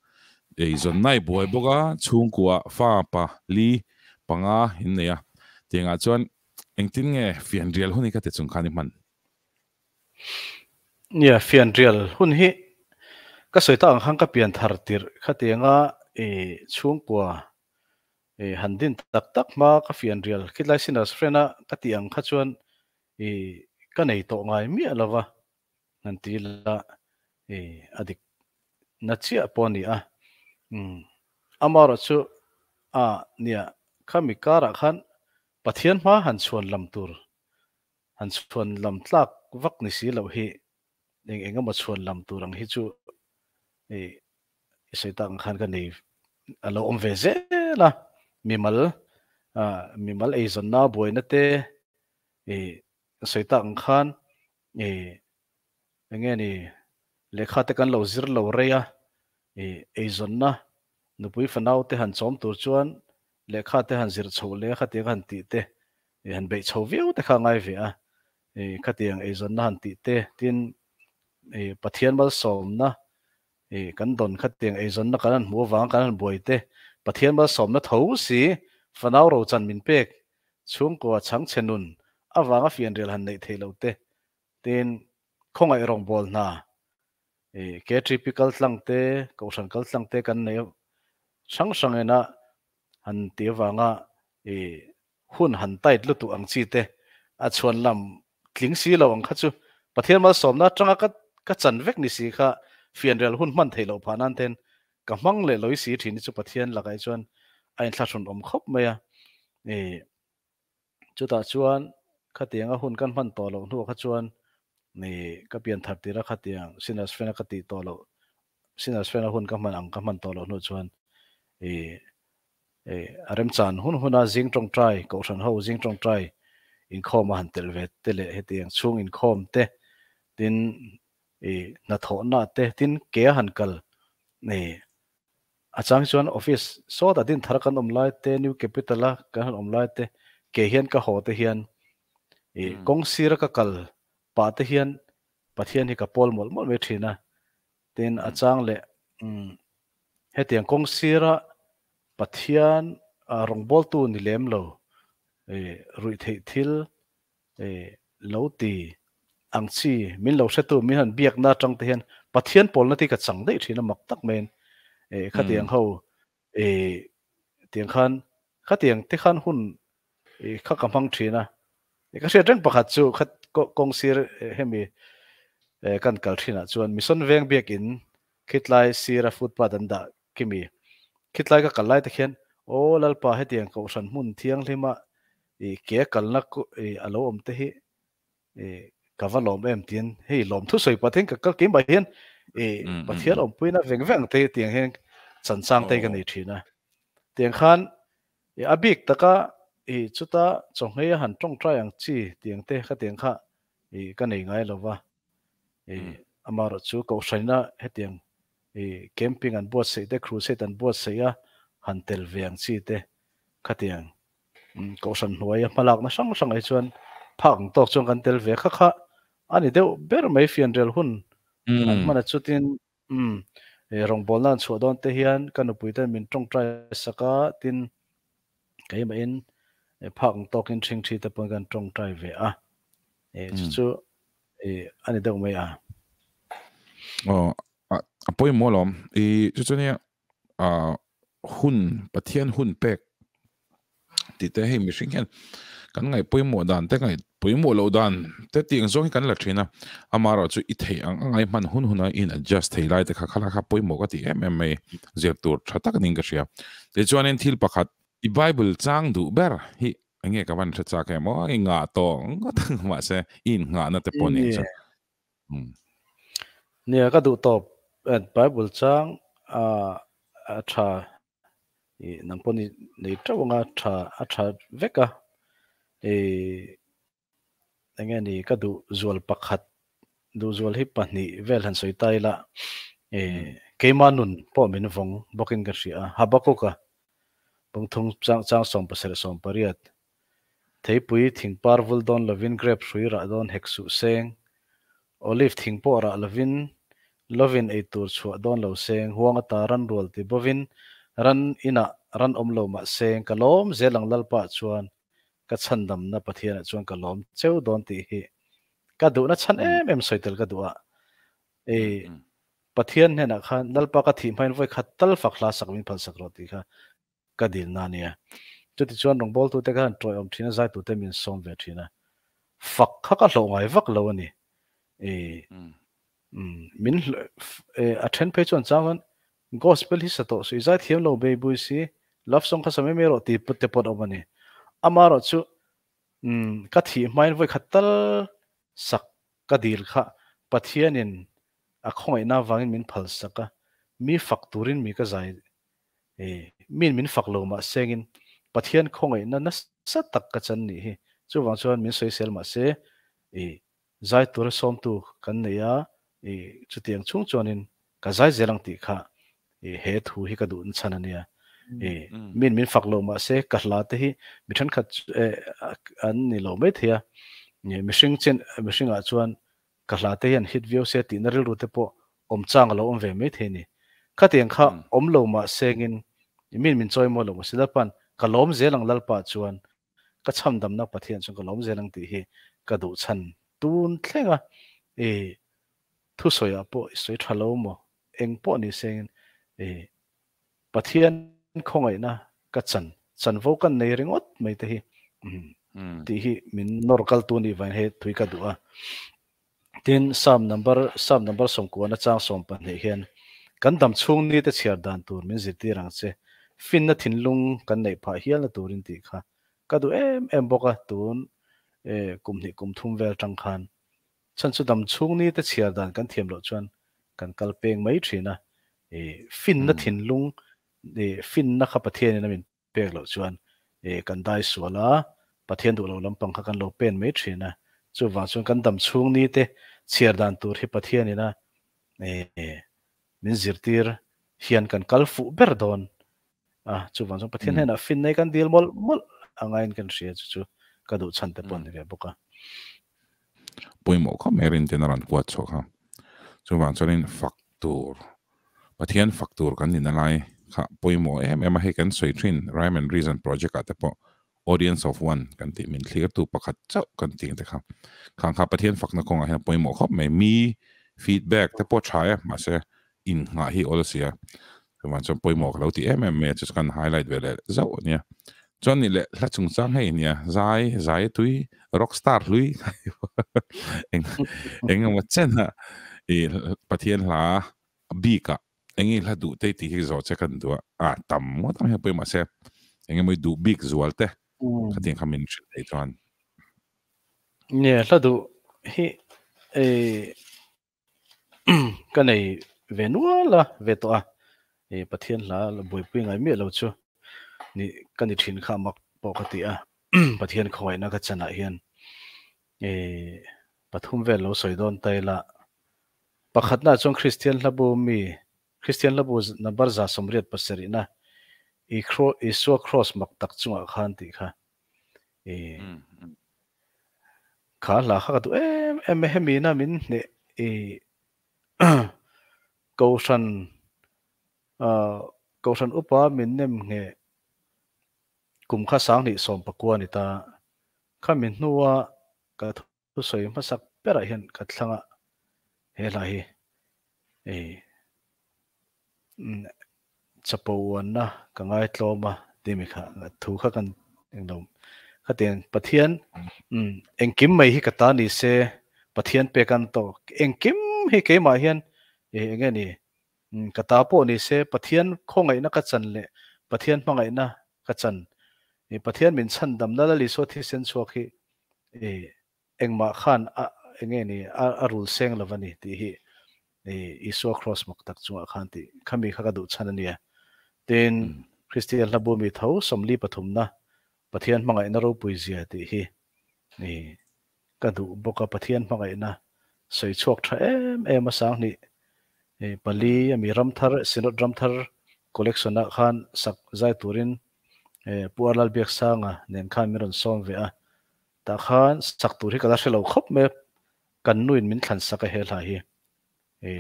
e zon nai boy boga chung kwa fa pa li panga hin ne ya tinga chuan engtin nge fian rial huni ka te chung khani man nia fian real hun hi, ka soita ang hang ka pian thar tir. Khatenga e chung kwa e handin tak tak ma ka fian rial. Khitlai sinas frena, ka ti ang kha chuan e ka nei to ngai mi alawa nan ti la e adik. Na chia poni a. Um hmm. amaro chu, a, nia khami kara khan, pathian ma han chuan lam tur. Han chuan lam tlak vak ni si lo hi, eng enga ma chuan lam turang hi chu e sei tang khan ka nei alo om ve ze la mi mal, a, mi mal e zon na nát na te e sei tang khan e enge ni lekha te kan lo zir lo re ya e e zon na, nu pui fanau te han chom tur chuan, lekha te han zir chho lệ khát te kan ti te e han be chho viu te kha ngai ve a. Eh, e khatiang e eh, zon nan ti te. Tin e pathian bal som na. E kan don khatiang e zon na kan mu wang kan boi te. Pathian bal som na tho si, fanau ro chan min pek. Chung ko chang chenun awanga fian rel han nei thelo te. Tin không ai rong bol na. E ke typical tlang te ko san kal tlang te kan nei sang sang ena han te wanga e hun han tait lu tu ang chi te. A chuan lam ทิ้งสีเราอังคัดจูประเทศมาสมนะจังก็ก็จันเวกนี่สิค่ะฟียนเรลหุ่นมันเทลพานันเทนกำมั่งเลยลอยสีถิ่นจุประเทศละไอชวนไอ้ทัชนอมคบไหมอะนี่จุดตาชวนขัดเตียงหุ่นกันพันต่อเราทุกขัดชวนนี่ก็เปลี่ยนทับตีละขัดเตียงสินัสเฟนขัดตีต่อเราสินัสเฟนหุ่นกันมันอังกันมันต่อเราหนุชวนเอเออารมณ์จันหุ่นหุ่นอาจิงจงใจก็ฉันเขาจิงจงใจ in khom han tel ve te le he tiang chung in khom te tin e na tho na te tin ke han kal ne achang chuan office so da din thar kan om lai te new capital a kan om lai te ke hian ka ho te hian e kong sir ka kal pa te hian pathian hi ka pol mol mol me thina. Tin achang le um he tiang kong sira pathian a rong bol tu ni lem lo rui thei thil e lo ti ang chi min lo setu min han biak na tang te hian pathian pol na ti ka chang dei thina mak tak men e khatiang ho e tiang khan khatiang te khan hun e kha kamang thina e ka reng pakhat chu khat kong sir hemi e kan kal thina chuan mission veng biak in. Khitlai sira footpath an da kimi khitlai ka kalai te khian o lalpa hetiang ko san mun thiang hlima e ke kalna ko e alo om te hi e kava lom em tien hei lom thu soi pathen ka kal kim ba hian e pathian om puina veng veng te tiang hen chan chang te ka nei thina tiang khan e abik taka e chuta chong hei han tong trai ang chi tiang te kha tiang kha e ka nei ngai lova e amaro chu ko shaina he tiang e camping an boat se te cruise an boat se ya han tel veng chi te kha tiang ko san hnuai malak na sang sang ai chuan phang tok chung kan tel ve kha kha ani deuh ber mai fian rel hun an mana chutin um rong bol nan chu don te hian kan upui ten min tong trai saka tin cái mà in phak tokin thing thi te pon kan tong trai ve a e chu chu e ani deuh mai a ờ a poi mo lom i chu chu ne a hun pathian hun pek ti te hei mi hring hian kan ngai mo dan te ngai poi mo lo dan te tiang zong kan la thina amaro chu i thei ang ngai man hun huna in adjust thei lai te kha khala kha poi mo ka ti em em mai zer tur tha tak ning ka ria te chuan en thil pakhat i bible chang du ber hi ange ka van tha cha ke mo i nga to nga thang ma se in nga na te pon ni cha nia ka du top bible chang a a tha nangpo ni nei trawa nga tha a tha veka e nga ni ka du zual pakhat du zual hi pani vel han soi tai la e keima nun po min vong bokin ka ria habako ka bong thung chang chang som pa ser som pariat thei pui thing parvul don lovin grep shui ra don hek su seng olive thing po ra lovin lovin e tur chua don lo seng huanga taran rol ti bovin ran ina ran omlo ma seng kalom zelang lalpa chuan ka chandam na pathian chuan kalom cheu don ti hi. Ka du na chan hmm. em em soitel ka duwa e hmm, hmm. pathian he na khan lalpa ka thi main voi khatal fakla sakmin phal sak ro ti kha ka dil na nia chu ti chuan rong bol tu te khan troi om thina zai tu te min som ve thina fak kha ka lo ngai vak lo ani e min e a 10 page on chang gospel hi sato so izai thiam lo be bu si love song kha same me ro ti put te pot obani. Amaro chu um ka thi main voi khatal sak ka dil kha. Pathian in a khoi na wangin min phal saka mi fakturin mi ka zai. E min min fak lo ma sengin pathian khongai na na sa tak ka chan ni hi. Chu wang chuan min soi sel ma se. E zai tur som tu kan ne ya. E chu tiang chung chuanin ka zai zelang ti kha. He thu hi ka dun chan ania e min min fak lo ma se ka hla te hi. Mi than khat an ni lo me thia. Ni mi hring chen mi hring a chuan ka hla te hian hit view se ti na ril ru te po om chang lo om ve me the ni. Kha tiang kha om lo ma sengin min min choi mo lo ma sila pan ka lom zelang lalpa chuan ka cham dam na pathian chung ka lom zelang ti hi ka du chan tun thlenga e thu soya po soi thalo mo eng po ni seng e pathian khongai na ka chan chan vo kan nei ringot mai te hi ti hi min nor kal tu ni van he thui ka duwa tin sam number sam number som ko na chang som pan nei hian kan dam chung ni te chhiar dan tur min zirti rang che fin na thin lung kan nei pha hial na turin ti kha ka du em em boka tun e kum ni kum thum vel tang khan chan chu dam chung ni te chhiar dan kan thiam lo chuan kan kal peng mai thina fin na thin lung e fin na kha pathian na min pek lo chuan e kan dai suala pathian du lo lampang kha kan lo pen me thina chu wa chuan kan dam chung ni te chiar dan tur hi pathian ina min zirtir hian kan kal fu ber don a chu wa chuan pathian hena fin nei kan dil mol mol angain kan ria chu chu ka du chan te pon ni ve boka poimo ka merin tenaran puat chokha chu wa chuan faktur pathian factor kan ni na lai kha poi mo em em he kan soi thin rhyme and reason project at po audience of one kan ti min clear tu pakhat chau kan ti te kha khang kha pathian fak na ko nga poi mo khop me mi feedback te po chaya ma se in nga hi all sia man chon poi mo lo ti em em me just kan highlight vele zo nia chon ni le la chung chang hei nia zai zai tui rockstar lui eng eng ma chen ha i pathian la bika engi la du te ti zo che kan du a tam mo tam he poi ma se engi mo du big zual te ka tin khamin ei chuan ne la du hi e kan ei venuala veto a e pathian hla la pui ngai mi lo chu ni kan ni thin kha mak po ka ti a pathian khoi na ka chana hian e pathum vel lo soi don tai la pakhat na chong christian la bu mi Christian Labo number za somret pasari na i kro i so cross mak tak chunga khan ti kha. E kha la kha tu em em he mi na min ne e ko san a ko san upa min nem nge kum kha sang ni som pakwa ni ta. Kha min nuwa ka thu soi ma sak pera hian ka thlanga he la hi. E chapo wan na ka ngai tloma ti mi kha thu kha kan engdom kha ten pathian eng kim mai hi ka ta ni se pathian pe kan to eng kim hi ke ma hian e nge ni ka ta po ni se pathian khongai na ka chan le pathian mangai na ka chan e pathian min chan dam na la li so thi sen chuak hi e engma khan a enge ni a rul seng lavani ti hi e iso cross mak tak chunga khan ti khami kha ka du chan ania tin christian la bu mi tho somli pathum na pathian mangai na ro pui zia ti hi ni ka du boka pathian mangai na soi chuak tha em em asang ni e pali ami ram thar sinot ram thar collection a khan sak zai turin e puarlal biak sanga nen khan miron som ve a ta khan sak tur hi kala shelo khop me kan nuin min thlan sak a hel ha hi e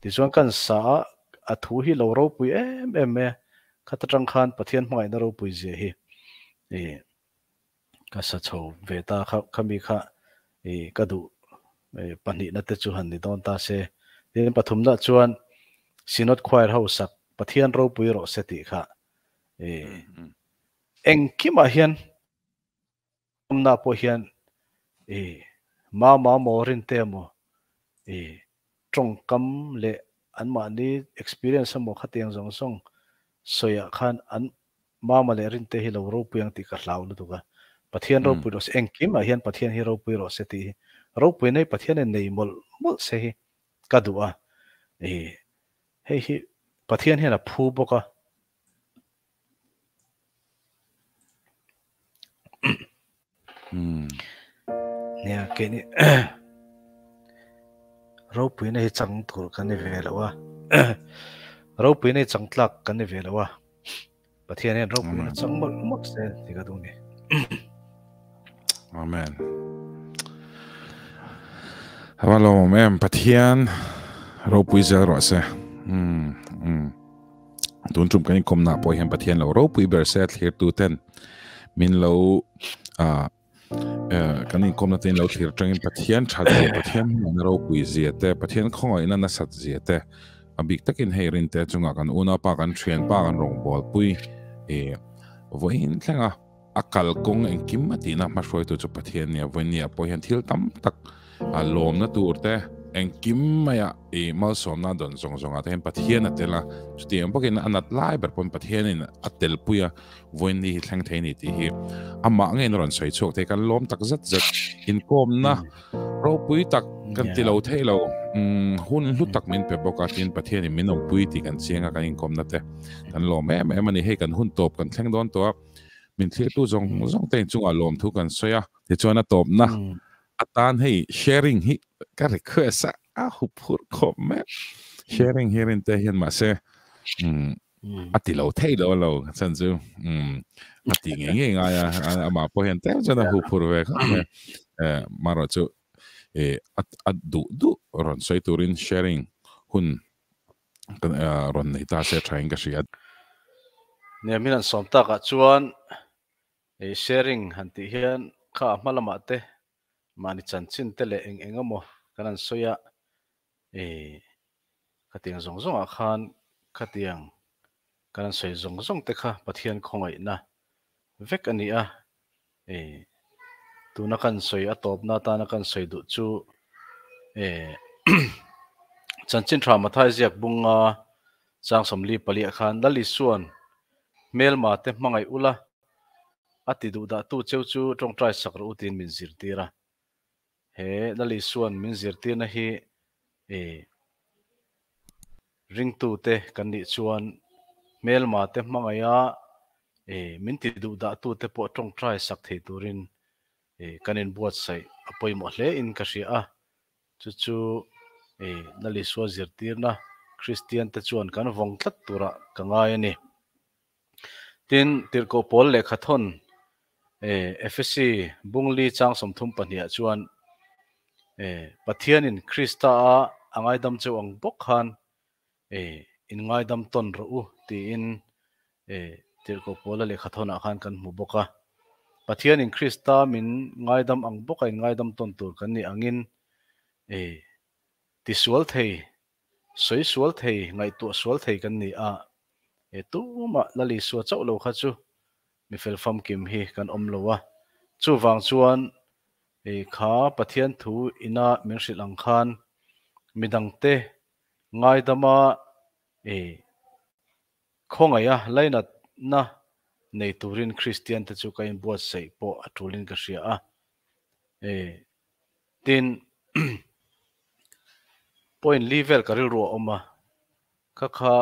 ti chuan kan sa a thu hi lo ro pui em em me khatatang khan pathian hmai na ro pui je hi e ka sa chho ve ta kha khami kha e ka du e pani na te chu han ni don ta se tin pathum na chuan sinot khwair ho sak pathian ro pui ro se ti kha e eng kima hian na po hian e ma ma morin te mo e trong kam le an ma ni experience mo khatiang zong song. Soya khan an ma ma le rin te hi lo ro puyang ti ka hlau lu tuka pathian ro pui ro se eng kim a hian pathian hi ro pui ro se ti. Ro pui nei pathian nei mol mol se hi ka du a. E hei hi pathian hian a phu boka nè cái này rau pui này chẳng tur cái này về là wa rau pui này chẳng tlak cái này về là wa và thiên này rau pui này chẳng mất mất sẽ thì cái đúng này amen. Halo, mem pathian. Rau pui zel ro se. Um um tun chum kan kom na po hian pathian lo. Rau pui ber set here tu ten. Min lo a kan in kom na tin lo thlir tang in pathian tha de pathian na ro pui zia te pathian khong ina na sat zia te a big takin heirin te chunga kan una pa kan thrian pa kan rong bol pui e voin tlenga akal kong en kim mati na ma hroi tu chu pathian nia voin nia po hian thil tam tak a lom na tur te en kim maya e mal som na don zong zong a ten pathian a tela chuti em pokin anat lai ber pon pathian in atel puya voin ni thleng thei ni ti hi ama ngen ron soi chok te kan lom tak zat zat in kom na ro pui tak kan ti lo thei lo hun lu tak min pe boka tin pathian in min pui ti kan chianga kan in kom na te kan lom em em ani he kan hun top kan thleng don to min thil tu zong zong te chunga lom thu kan soya te chuan a top na atan hei sharing hi ka request a hupur komme sharing here in te hian ma se um ati lo thei lo lo san chu um ati nge nge nga ya ama po hian te chana hupur ve ka me eh maro chu e at du du ron soi turin sharing. Hun kan ron nei ta se trying ka shia ne min an som ta ka chuan e sharing han ti hian kha malama te mani chan chin te le eng engamo kanan soya e khatiang zong zong a khan khatiang kanan soi zong zong te kha pathian khongai na vek ani a e tu na kan soi a top na ta na kan soi du chu e chan chin thra ma thai ziak bunga chang somli pali khan dali suan mel ma te mangai ula ati du da tu cheu chu tong trai sakru utin min zir tira he dali suan min zir zirti na hi e ring tu te kan ni chuan mel ma te mangaya e min ti du da tu te po tong try sak the turin e kanin buat sai apoi mo hle in ka ri a. Chu chu e dali suan zirti na christian te chuan kan vong tlat tura ka kanga ni tin tirko pol le khathon e fsc bungli chang som somthum pania chuan e pathian in krista a angai dam chu ang bok khan e in ngai dam ton ro u ti in e tir ko pola le khathona khan kan mu boka pathian in krista min ngai dam ang boka in ngai dam ton tur kan ni angin e ti sual thei soi sual thei ngai tu sual thei kan ni a e tu ma lali suwa chau lo kha chu mi fel fam kim hi kan om lo wa chu wang chuan e kha pathian thu ina meng lang khan midang te ngai dama e khongaya laina na nei turin christian te chu kain buat sei po atulin ka ria a e tin point level karil ro oma kha kha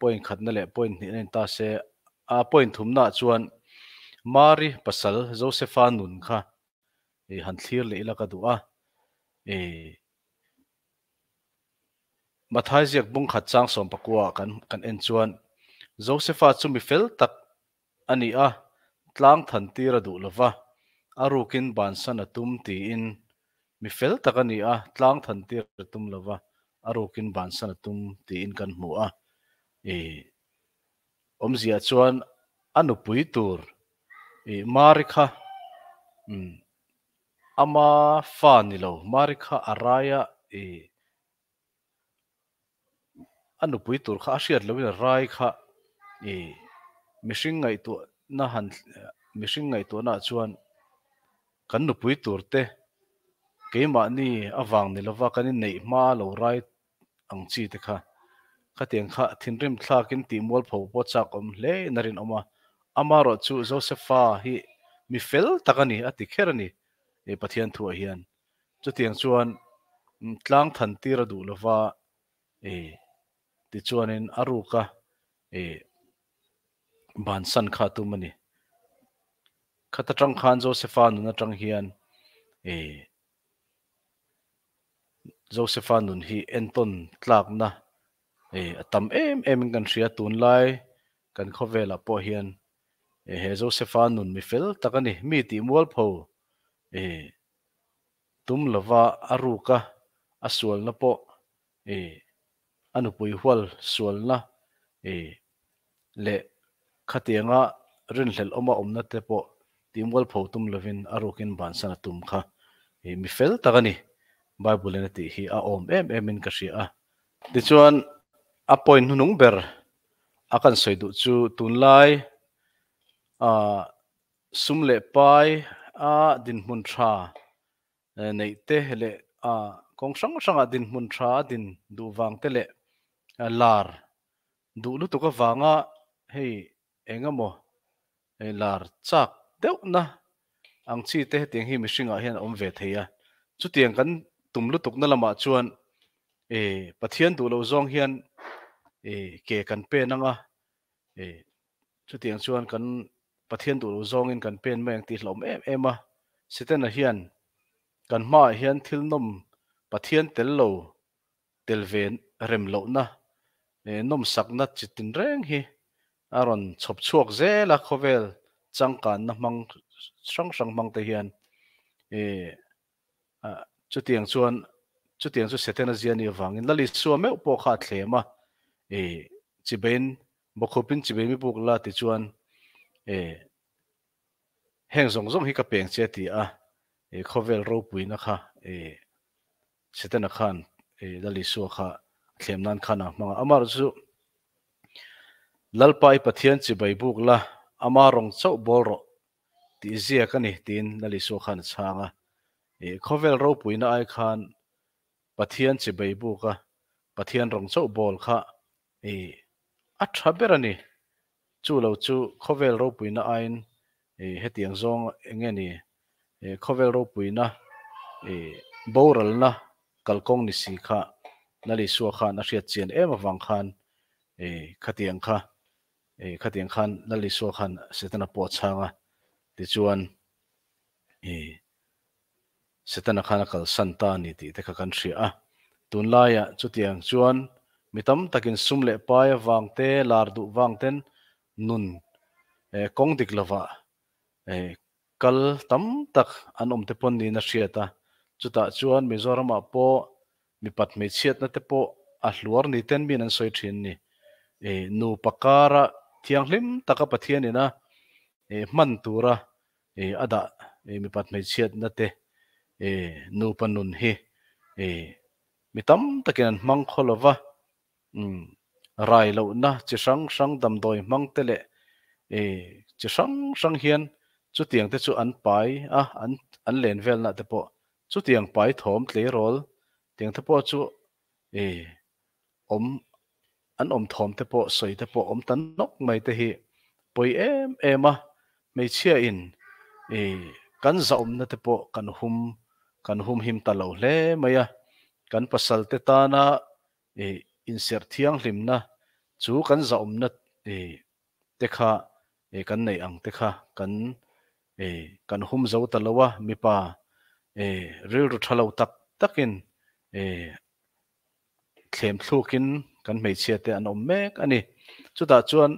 point khatna le point ni nen ta se a à, point thumna chuan mari pasal, josepha nun kha e han thlir le ila ka du a e mathai ziak bung khat chang som pakua kan kan en chuan josepha chu mi fel tak ani a tlang than tira du lova arukin ban san atum ti in mi fel tak ani a tlang than tira tum lova arukin ban san atum ti in kan mu a e omzia chuan anupui tur e marika um ama fa ni lo marikha araya e anu pui tur kha hriat lovin rai kha e mishing ngai tu na han mishing ngai tu na chuan kan nu pui tur te. Keima ni awang ni lova kan nei ma lo rai ang chi te kha. Kha tiang kha thinrim thlakin ti mol pho po chak om le narin oma amaro chu josepha hi, mi fel takani ati kherani e pathian thu hian chu tiang chuan tlang than tira du lova e ti chuanin aruka e ban san kha tu mani khata tang khan josepha nun atang hian e josepha nun hi enton tlak na e atam em em kan ria tun lai kan khovela po hian e he josepha nun mi fel takani mi ti mual pho e tum lova aruka asual na po. E anu pui hual sual na. E le khatianga rin hlel oma omna te po. Timwal pho tum lovin arukin ban sana tum kha e mi fel takani bible na ti hi a om. Em em in ka a. Ti chuan a point nung ber. Akan soidu chu tunlai a sumle pai a din hmun tha e, nei te hele a kong sang sang a din hmun tha din du wang te le lar. Du lu to ka wanga hei engamo e lar chak deuh na. Ang chi te tiang hi mihringa ah hian om ve theia chu tiang kan tum lu tuk na lama ah chuan e pathian du lo zong hian e ke kan pe nanga e chu tiang chuan kan pathian du lo zong in kan pen meng ti hlom em em à. a siten a hian kan ma hian thil nom pathian tel lo tel ven rem lo à. na e nom sak na chitin reng hi. Aron chop chuak zela khovel changkan na mang, sang sang mang te hian e à, chú tiang chuan chu tiang chu seten a zian ni wangin lali suwa me po kha thlema e chiben bokhopin chiben mi buk la ti chuan. เอแห่งสงสงฮิกระเปียงเจตีอะเอขเวลรูปุยนะคะเอเสตนัขันเอดลิสัวค่ะเขมนันขันะมังอามารุสุลลปายปัเทียนจิใบบุกละอามารองเจ้าบอลตีเซียกันเหตินดลิสัวขันช่างอะเอขเวลรูปุยน่ะไอขันปัเทียนจิใบบุกอะปัเทียนรงเจ้าบอลค่ะเออัทรับเบรนี่ chu lo chu khovel ro puina ain eh, e hetiang zong enge ni e eh, khovel ro puina e boral na kalkong ni si kha nali su kha, na hriat chen em awang khan e khatiang kha e khatiang khan nali su khan setana po changa ti chuan e setana khana kal santa ni ti te kha kan thria a. Tun laia chutiang chuan mitam takin sumle paia wangte lardu wangten nun e kong dik lova e eh, kal tam tak an om te pon ni na hriata chuta, chuan mizoram a po, mi pat me chiat na te po, a hluar ni ten min an soi thin ni. E nu pakara, thiang hlim taka pathian ina e man tura e ada e mi pat me chiat na te e nu panun hi. E mi tam takin mang kholowa um hmm. Rai lo na chi sang sang dam doi mang te le e chi sang sang hian chu tiang te chu an pai a an an len vel na te po chu tiang pai thom tle rol tiang te po chu e om an om thom te po soi te po om tan nok mai te hi poi em em a mei chia in e kan za om na te po kan hum kan hum him ta lo hle maya kan pasal te ta na e in ser thiang hlim na, chu kan za om na e te kha e kan nei ang te kha, kan e kan hum zo ta lowa mi pa e ril ru thalo tak, takin e thlem thlukin kan mei chia te an om mek ani. Chu ta chuan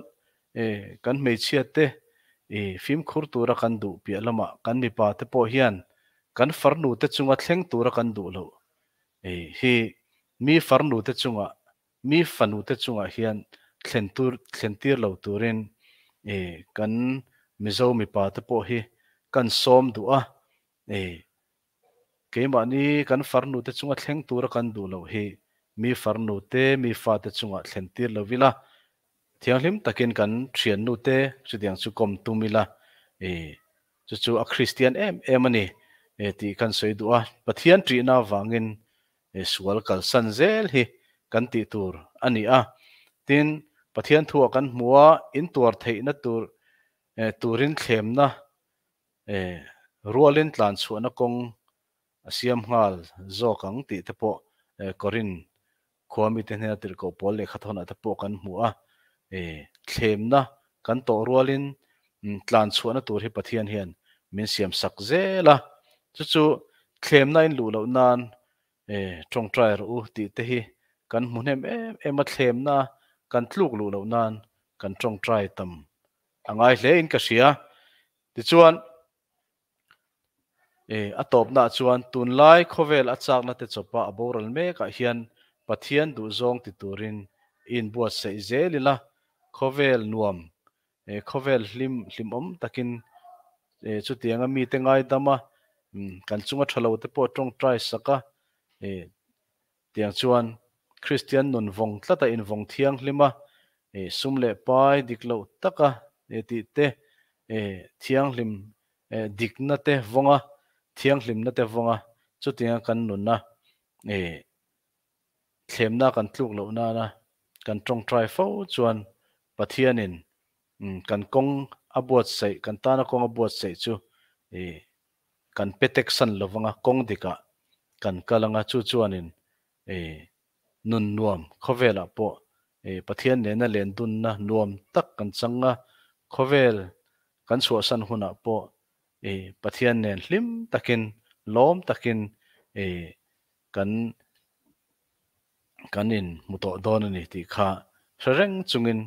e kan mei chia te e phim khur tura kan du pi lama, kan mi pa te po hian, kan farnu te chunga thleng tura kan du lo. E hi, mi farnu te chunga mi fanu te chunga hian thlentur thlentir lo turin e eh, kan mizo mi pa te po hi kan som du a e eh, keima ni kan farnu te chunga ah thleng tur kan du lo hi mi farnu te mi fa te chunga ah thlentir lo vila thianghlim takin kan thian nu te chudiang chu kom tu mila e eh, chu chu a ah christian em em ani e ti kan soi du a pathian tri na wangin e sual kal san zel hi. Kan ti tur ani a tin pathian thu kan muwa in tur thei na tur e turin thlem na e rualin tlan chu na kong asiam ngal zo kang ti te po korin khuami te hne tir ko pol le khathon ata po kan mu a e thlem na kan to rualin tlan chuana tur hi pathian hian min siam sak zela chu chu thlem na in lu lo nan e tong trai ru ti te hi kan munem em em a thlem na kan tluk lu lo nan, kan trong trai tam. Angai hle in ka sia ti chuan e top na chuan tun lai khovel achak na te chopa aboral me ka ah hian pathian du zong ti turin in buat se zelila khovel nuam. E khovel hlim hlim om takin e chu tianga mi te ngai dama hmm, kan chunga thalo te po tong trai saka e tiang chuan christian nun vong tlata in vong thiang hlima e eh, sumle pai diklo taka e eh, ti te e thiang hlim e dikna te vonga, thiang hlim na te vonga, chu tianga kan nun na e thlem na kan tluk lo na na, kan trong try fo chuan pathianin mm, kan kong abuat sei, kan ta na kong abuat sei chu e kan petek san lovanga kong dika, kan kalanga chu chuanin e นุนนวมเขาเวลาปอเอปะเทียนเนี่ยนั่นเลนดุนนะนวมตักกันจังอะเขาเวลกันสัวสันหุนอะปอเอปะเทียนเนี่ยลิมตะกินล้อมตะกินเอกันกันอินมุโตดอนนี่ที่ข้าเสดงจุงิน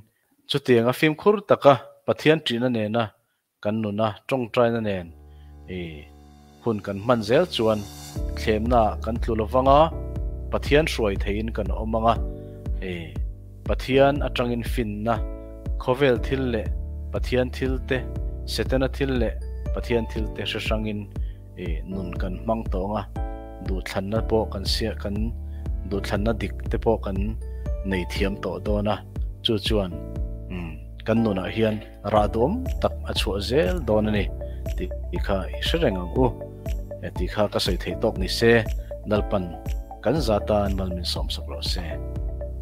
จุดเตียงฟิล์มคุรตะกะปะเทียนจีนั่นเองนะกันนุนนะจงใจนั่นเองเอคุณกันมันเซลชวนเข้มหน้ากันทุลวังอะ pathian hruai thein kan omanga e pathian atangin fin na khovel thil le pathian thil te setena thil le pathian thil te shrangin e nun kan mang tonga du thlan na po kan sia kan du thlan na dik te po kan nei thiam to do na chu chuan um kan nu na hian ra dom tak a chu zel do na ni ti kha i shreng ang u e ti kha ka sei thei tok ni se nalpan kan zata an malmin samsabro se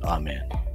amen.